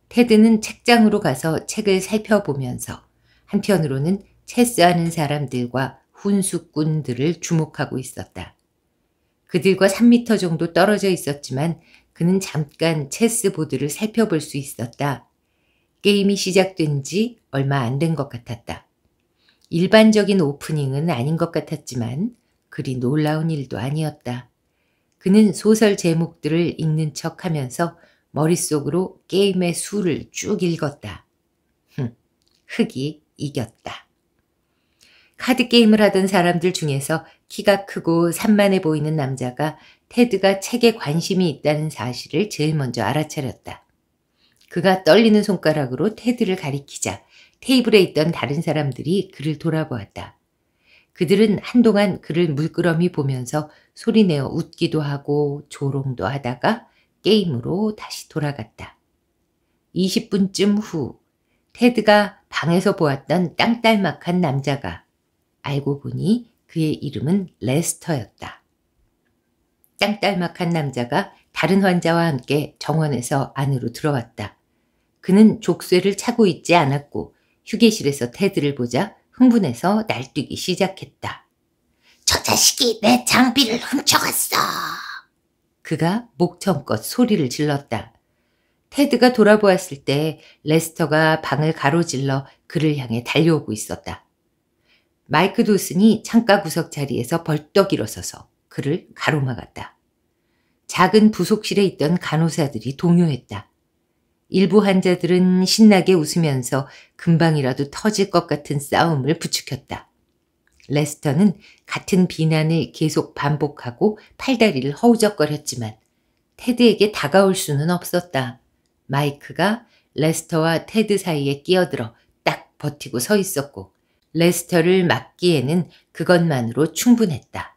테드는 책장으로 가서 책을 살펴보면서 한편으로는 체스하는 사람들과 훈수꾼들을 주목하고 있었다. 그들과 3미터 정도 떨어져 있었지만 그는 잠깐 체스보드를 살펴볼 수 있었다. 게임이 시작된 지 얼마 안 된 것 같았다. 일반적인 오프닝은 아닌 것 같았지만 그리 놀라운 일도 아니었다. 그는 소설 제목들을 읽는 척 하면서 머릿속으로 게임의 수를 쭉 읽었다. 흠, 흑이 이겼다. 카드게임을 하던 사람들 중에서 키가 크고 산만해 보이는 남자가 테드가 책에 관심이 있다는 사실을 제일 먼저 알아차렸다. 그가 떨리는 손가락으로 테드를 가리키자 테이블에 있던 다른 사람들이 그를 돌아보았다. 그들은 한동안 그를 물끄러미 보면서 소리내어 웃기도 하고 조롱도 하다가 게임으로 다시 돌아갔다. 20분쯤 후 테드가 방에서 보았던 땅딸막한 남자가 알고 보니 그의 이름은 레스터였다. 땅딸막한 남자가 다른 환자와 함께 정원에서 안으로 들어왔다. 그는 족쇄를 차고 있지 않았고 휴게실에서 테드를 보자 흥분해서 날뛰기 시작했다. 저 자식이 내 장비를 훔쳐갔어. 그가 목청껏 소리를 질렀다. 테드가 돌아보았을 때 레스터가 방을 가로질러 그를 향해 달려오고 있었다. 마이크 도슨이 창가 구석 자리에서 벌떡 일어서서 그를 가로막았다. 작은 부속실에 있던 간호사들이 동요했다. 일부 환자들은 신나게 웃으면서 금방이라도 터질 것 같은 싸움을 부추겼다. 레스터는 같은 비난을 계속 반복하고 팔다리를 허우적거렸지만 테드에게 다가올 수는 없었다. 마이크가 레스터와 테드 사이에 끼어들어 딱 버티고 서 있었고 레스터를 막기에는 그것만으로 충분했다.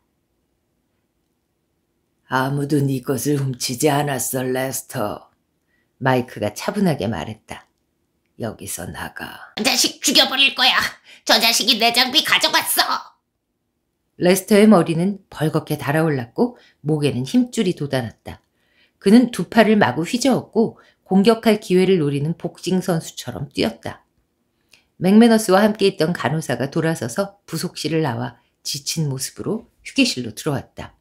아무도 네 것을 훔치지 않았어, 레스터. 마이크가 차분하게 말했다. 여기서 나가. 저 자식 죽여버릴 거야. 저 자식이 내 장비 가져갔어. 레스터의 머리는 벌겋게 달아올랐고 목에는 힘줄이 돋아났다. 그는 두 팔을 마구 휘저었고 공격할 기회를 노리는 복싱 선수처럼 뛰었다. 맥메너스와 함께 있던 간호사가 돌아서서 부속실을 나와 지친 모습으로 휴게실로 들어왔다.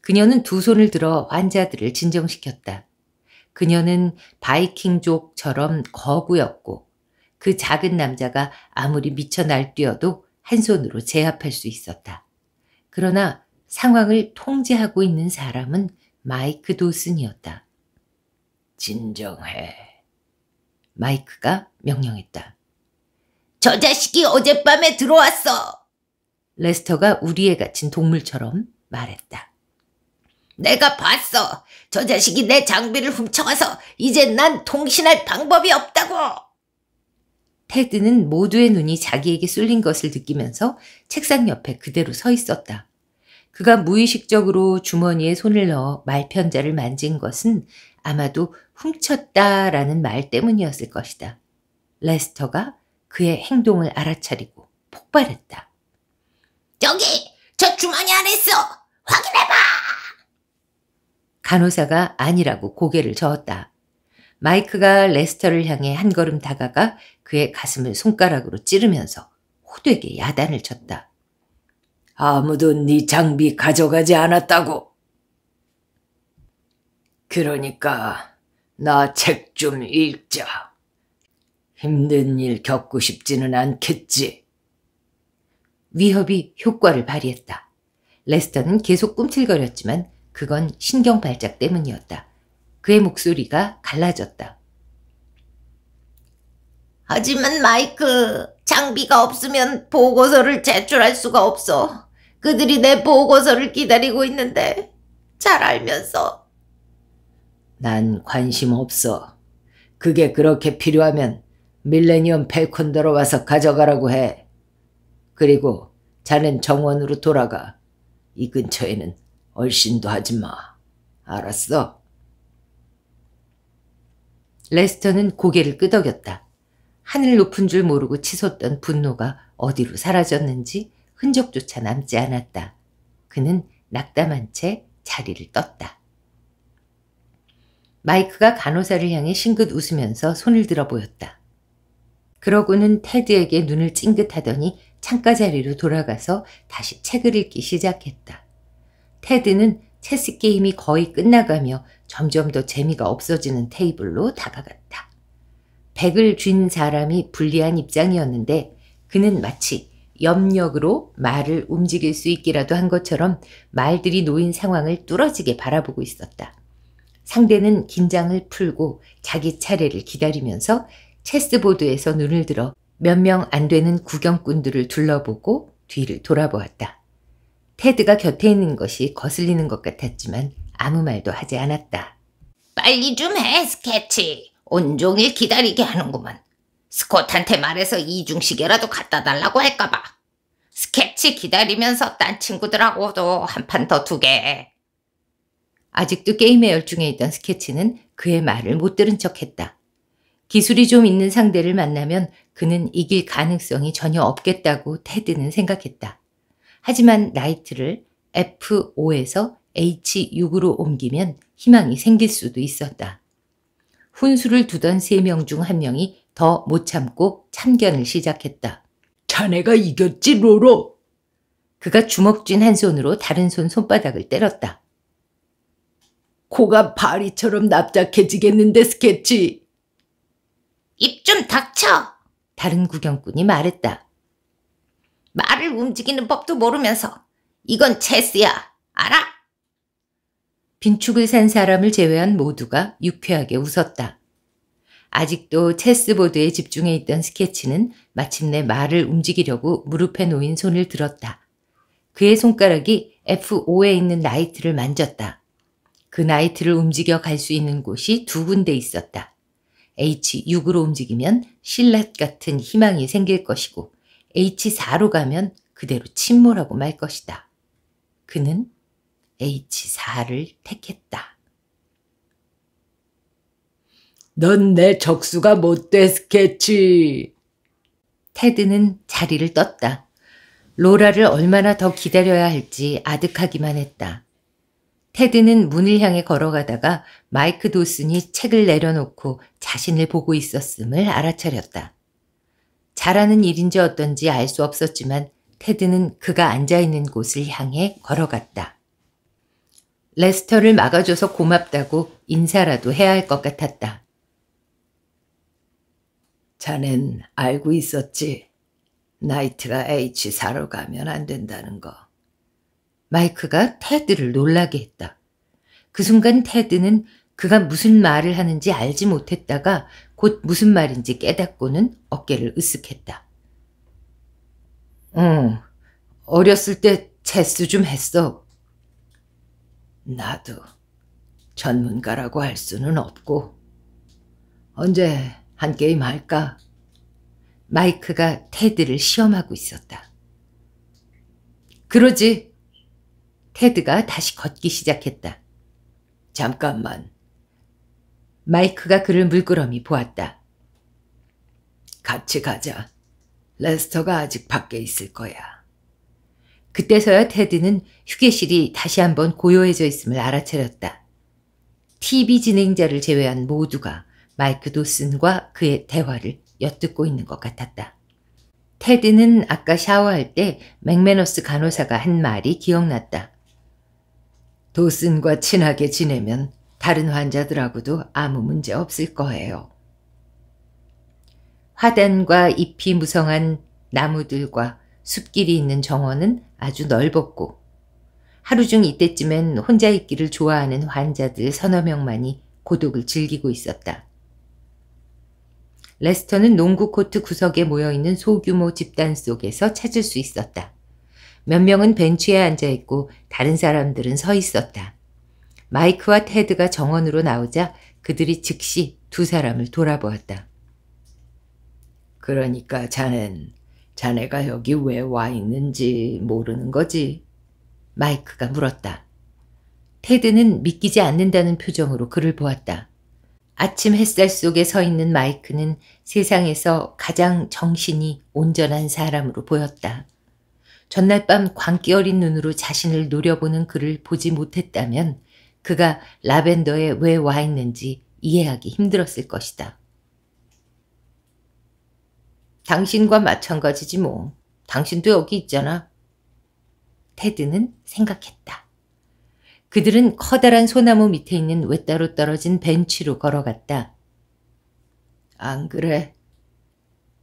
그녀는 두 손을 들어 환자들을 진정시켰다. 그녀는 바이킹족처럼 거구였고 그 작은 남자가 아무리 미쳐 날뛰어도 한 손으로 제압할 수 있었다. 그러나 상황을 통제하고 있는 사람은 마이크 도슨이었다. 진정해. 마이크가 명령했다. 저 자식이 어젯밤에 들어왔어. 레스터가 우리에 갇힌 동물처럼 말했다. 내가 봤어. 저 자식이 내 장비를 훔쳐가서 이제 난 통신할 방법이 없다고. 테드는 모두의 눈이 자기에게 쏠린 것을 느끼면서 책상 옆에 그대로 서 있었다. 그가 무의식적으로 주머니에 손을 넣어 말편자를 만진 것은 아마도 훔쳤다라는 말 때문이었을 것이다. 레스터가 그의 행동을 알아차리고 폭발했다. 저기, 저 주머니 안에 있어. 확인해봐. 간호사가 아니라고 고개를 저었다. 마이크가 레스터를 향해 한 걸음 다가가 그의 가슴을 손가락으로 찌르면서 호되게 야단을 쳤다. 아무도 네 장비 가져가지 않았다고. 그러니까 나 책 좀 읽자. 힘든 일 겪고 싶지는 않겠지. 위협이 효과를 발휘했다. 레스터는 계속 꿈틀거렸지만 그건 신경 발작 때문이었다. 그의 목소리가 갈라졌다. 하지만 마이크, 장비가 없으면 보고서를 제출할 수가 없어. 그들이 내 보고서를 기다리고 있는데 잘 알면서 난 관심 없어. 그게 그렇게 필요하면 밀레니엄 펠콘더로 와서 가져가라고 해. 그리고 자넨 정원으로 돌아가. 이 근처에는 얼씬도 하지 마. 알았어? 레스터는 고개를 끄덕였다. 하늘 높은 줄 모르고 치솟던 분노가 어디로 사라졌는지 흔적조차 남지 않았다. 그는 낙담한 채 자리를 떴다. 마이크가 간호사를 향해 싱긋 웃으면서 손을 들어 보였다. 그러고는 테드에게 눈을 찡긋하더니 창가 자리로 돌아가서 다시 책을 읽기 시작했다. 테드는 체스 게임이 거의 끝나가며 점점 더 재미가 없어지는 테이블로 다가갔다. 백을 쥔 사람이 불리한 입장이었는데 그는 마치 염력으로 말을 움직일 수 있기라도 한 것처럼 말들이 놓인 상황을 뚫어지게 바라보고 있었다. 상대는 긴장을 풀고 자기 차례를 기다리면서 체스보드에서 눈을 들어 몇 명 안 되는 구경꾼들을 둘러보고 뒤를 돌아보았다. 테드가 곁에 있는 것이 거슬리는 것 같았지만 아무 말도 하지 않았다. 빨리 좀 해, 스케치. 온종일 기다리게 하는구만. 스콧한테 말해서 이중시계라도 갖다 달라고 할까봐. 스케치 기다리면서 딴 친구들하고도 한 판 더 두게. 아직도 게임에 열중해 있던 스케치는 그의 말을 못 들은 척 했다. 기술이 좀 있는 상대를 만나면 그는 이길 가능성이 전혀 없겠다고 테드는 생각했다. 하지만 나이트를 F5에서 H6으로 옮기면 희망이 생길 수도 있었다. 훈수를 두던 세 명 중 한 명이 더 못 참고 참견을 시작했다. 자네가 이겼지, 로로. 그가 주먹 쥔 한 손으로 다른 손 손바닥을 때렸다. 코가 파리처럼 납작해지겠는데, 스케치. 입 좀 닥쳐. 다른 구경꾼이 말했다. 말을 움직이는 법도 모르면서 이건 체스야. 알아? 빈축을 산 사람을 제외한 모두가 유쾌하게 웃었다. 아직도 체스보드에 집중해 있던 스케치는 마침내 말을 움직이려고 무릎에 놓인 손을 들었다. 그의 손가락이 F5에 있는 나이트를 만졌다. 그 나이트를 움직여 갈 수 있는 곳이 두 군데 있었다. H6으로 움직이면 신랏 같은 희망이 생길 것이고 H4로 가면 그대로 침몰하고 말 것이다. 그는 H4를 택했다. 넌 내 적수가 못돼, 스케치. 테드는 자리를 떴다. 로라를 얼마나 더 기다려야 할지 아득하기만 했다. 테드는 문을 향해 걸어가다가 마이크 도슨이 책을 내려놓고 자신을 보고 있었음을 알아차렸다. 잘하는 일인지 어떤지 알 수 없었지만 테드는 그가 앉아있는 곳을 향해 걸어갔다. 레스터를 막아줘서 고맙다고 인사라도 해야 할 것 같았다. 자넨 알고 있었지? 나이트가 H4로 가면 안 된다는 거. 마이크가 테드를 놀라게 했다. 그 순간 테드는 그가 무슨 말을 하는지 알지 못했다가 곧 무슨 말인지 깨닫고는 어깨를 으쓱했다. 응, 어렸을 때 체스 좀 했어. 나도 전문가라고 할 수는 없고. 언제 한 게임 할까? 마이크가 테드를 시험하고 있었다. 그러지. 테드가 다시 걷기 시작했다. 잠깐만. 마이크가 그를 물끄러미 보았다. 같이 가자. 레스터가 아직 밖에 있을 거야. 그때서야 테드는 휴게실이 다시 한번 고요해져 있음을 알아차렸다. TV 진행자를 제외한 모두가 마이크 도슨과 그의 대화를 엿듣고 있는 것 같았다. 테드는 아까 샤워할 때 맥메너스 간호사가 한 말이 기억났다. 도슨과 친하게 지내면 다른 환자들하고도 아무 문제 없을 거예요. 화단과 잎이 무성한 나무들과 숲길이 있는 정원은 아주 넓었고 하루 중 이때쯤엔 혼자 있기를 좋아하는 환자들 서너 명만이 고독을 즐기고 있었다. 레스터는 농구 코트 구석에 모여 있는 소규모 집단 속에서 찾을 수 있었다. 몇 명은 벤치에 앉아 있고 다른 사람들은 서 있었다. 마이크와 테드가 정원으로 나오자 그들이 즉시 두 사람을 돌아보았다. 그러니까 자넨 자네가 여기 왜 와 있는지 모르는 거지. 마이크가 물었다. 테드는 믿기지 않는다는 표정으로 그를 보았다. 아침 햇살 속에 서 있는 마이크는 세상에서 가장 정신이 온전한 사람으로 보였다. 전날 밤 광기 어린 눈으로 자신을 노려보는 그를 보지 못했다면 그가 라벤더에 왜 와 있는지 이해하기 힘들었을 것이다. 당신과 마찬가지지 뭐. 당신도 여기 있잖아. 테드는 생각했다. 그들은 커다란 소나무 밑에 있는 외따로 떨어진 벤치로 걸어갔다. 안 그래?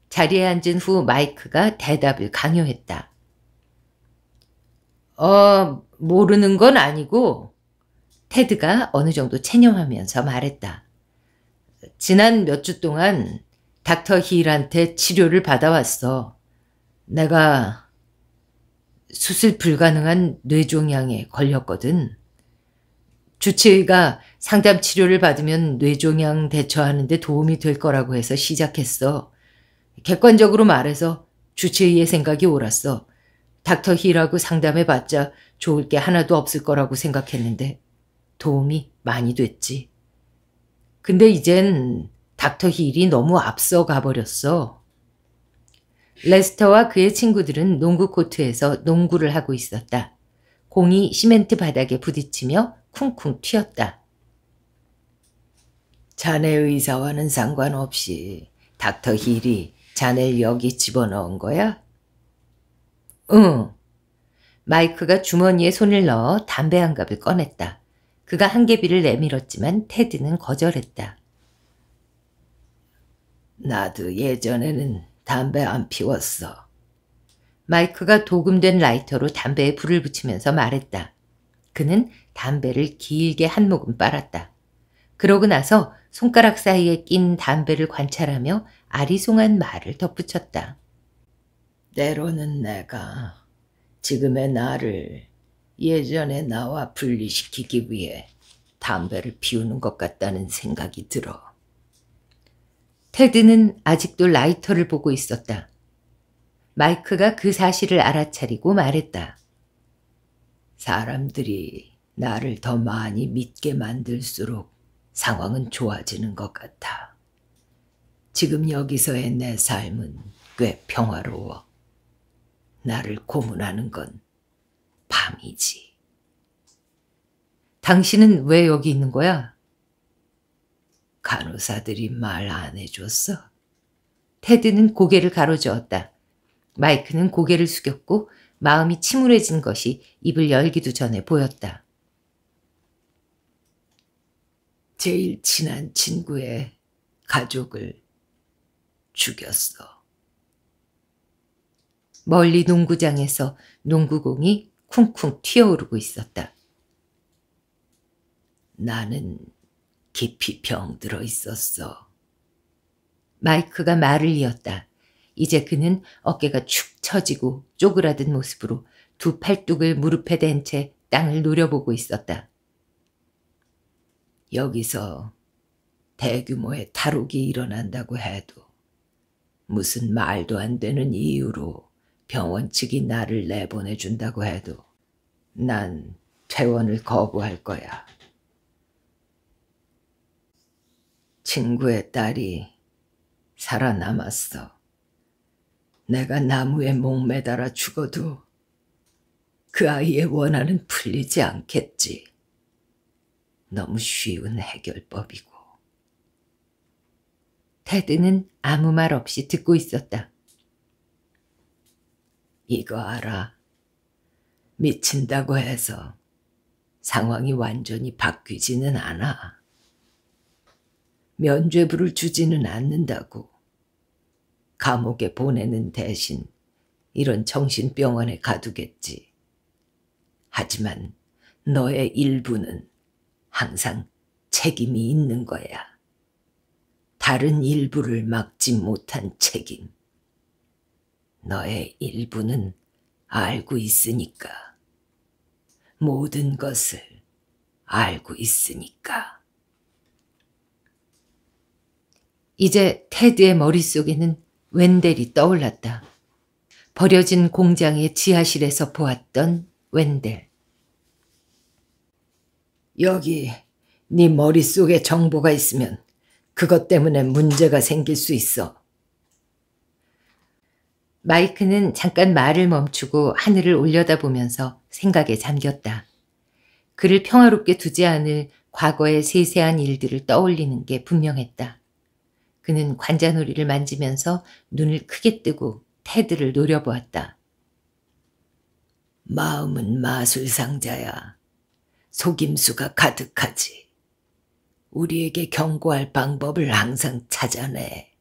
자리에 앉은 후 마이크가 대답을 강요했다. 어, 모르는 건 아니고, 테드가 어느 정도 체념하면서 말했다. 지난 몇 주 동안 닥터 힐한테 치료를 받아왔어. 내가 수술 불가능한 뇌종양에 걸렸거든. 주치의가 상담 치료를 받으면 뇌종양 대처하는데 도움이 될 거라고 해서 시작했어. 객관적으로 말해서 주치의의 생각이 옳았어. 닥터 힐하고 상담해봤자 좋을 게 하나도 없을 거라고 생각했는데 도움이 많이 됐지. 근데 이젠 닥터 힐이 너무 앞서 가 버렸어. 레스터와 그의 친구들은 농구 코트에서 농구를 하고 있었다. 공이 시멘트 바닥에 부딪히며 쿵쿵 튀었다. 자네 의사와는 상관없이 닥터 힐이 자네를 여기 집어넣은 거야? 응. 마이크가 주머니에 손을 넣어 담배 한 갑을 꺼냈다. 그가 한 개비를 내밀었지만 테드는 거절했다. 나도 예전에는 담배 안 피웠어. 마이크가 도금된 라이터로 담배에 불을 붙이면서 말했다. 그는 담배를 길게 한 모금 빨았다. 그러고 나서 손가락 사이에 낀 담배를 관찰하며 아리송한 말을 덧붙였다. 때로는 내가 지금의 나를 예전의 나와 분리시키기 위해 담배를 피우는 것 같다는 생각이 들어. 테드는 아직도 라이터를 보고 있었다. 마이크가 그 사실을 알아차리고 말했다. 사람들이 나를 더 많이 믿게 만들수록 상황은 좋아지는 것 같아. 지금 여기서의 내 삶은 꽤 평화로워. 나를 고문하는 건 밤이지. 당신은 왜 여기 있는 거야? 간호사들이 말 안 해줬어? 테드는 고개를 가로저었다. 마이크는 고개를 숙였고 마음이 침울해진 것이 입을 열기도 전에 보였다. 제일 친한 친구의 가족을 죽였어. 멀리 농구장에서 농구공이 쿵쿵 튀어오르고 있었다. 나는 깊이 병들어 있었어. 마이크가 말을 이었다. 이제 그는 어깨가 축 처지고 쪼그라든 모습으로 두 팔뚝을 무릎에 댄 채 땅을 노려보고 있었다. 여기서 대규모의 탈옥이 일어난다고 해도 무슨 말도 안 되는 이유로 병원 측이 나를 내보내준다고 해도 난 퇴원을 거부할 거야. 친구의 딸이 살아남았어. 내가 나무에 목매달아 죽어도 그 아이의 원한은 풀리지 않겠지. 너무 쉬운 해결법이고. 테드는 아무 말 없이 듣고 있었다. 이거 알아. 미친다고 해서 상황이 완전히 바뀌지는 않아. 면죄부를 주지는 않는다고. 감옥에 보내는 대신 이런 정신병원에 가두겠지. 하지만 너의 일부는 항상 책임이 있는 거야. 다른 일부를 막지 못한 책임. 너의 일부는 알고 있으니까. 모든 것을 알고 있으니까. 이제 테드의 머릿속에는 웬델이 떠올랐다. 버려진 공장의 지하실에서 보았던 웬델. 여기 네 머릿속에 정보가 있으면 그것 때문에 문제가 생길 수 있어. 마이크는 잠깐 말을 멈추고 하늘을 올려다보면서 생각에 잠겼다. 그를 평화롭게 두지 않을 과거의 세세한 일들을 떠올리는 게 분명했다. 그는 관자놀이를 만지면서 눈을 크게 뜨고 테드를 노려보았다. 마음은 마술상자야. 속임수가 가득하지. 우리에게 경고할 방법을 항상 찾아내.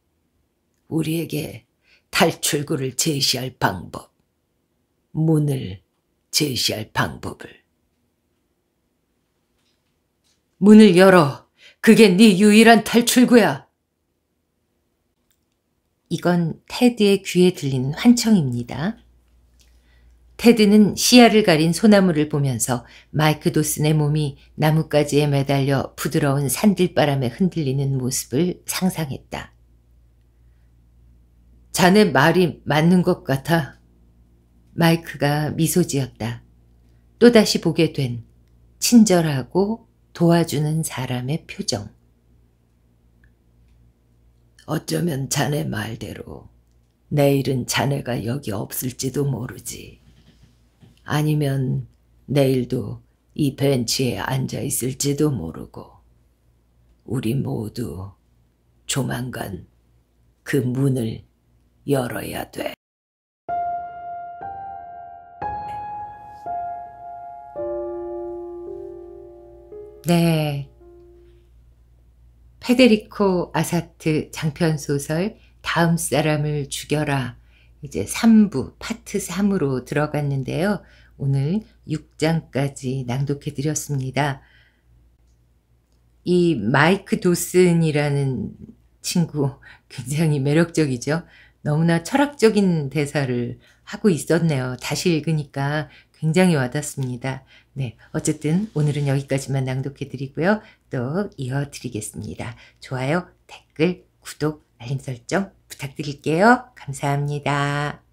우리에게 탈출구를 제시할 방법, 문을 제시할 방법을. 문을 열어. 그게 네 유일한 탈출구야. 이건 테드의 귀에 들리는 환청입니다. 테드는 시야를 가린 소나무를 보면서 마이크 도슨의 몸이 나뭇가지에 매달려 부드러운 산들바람에 흔들리는 모습을 상상했다. 자네 말이 맞는 것 같아. 마이크가 미소 지었다. 또다시 보게 된 친절하고 도와주는 사람의 표정. 어쩌면 자네 말대로 내일은 자네가 여기 없을지도 모르지. 아니면 내일도 이 벤치에 앉아 있을지도 모르고 우리 모두 조만간 그 문을 열어야 돼. 네. 페데리코 아사트 장편 소설 다음 사람을 죽여라. 이제 3부 파트 3으로 들어갔는데요. 오늘 6장까지 낭독해 드렸습니다. 이 마이크 도슨이라는 친구 굉장히 매력적이죠. 너무나 철학적인 대사를 하고 있었네요. 다시 읽으니까 굉장히 와닿습니다. 네, 어쨌든 오늘은 여기까지만 낭독해 드리고요. 또 이어 드리겠습니다. 좋아요, 댓글, 구독, 알림 설정 부탁드릴게요. 감사합니다.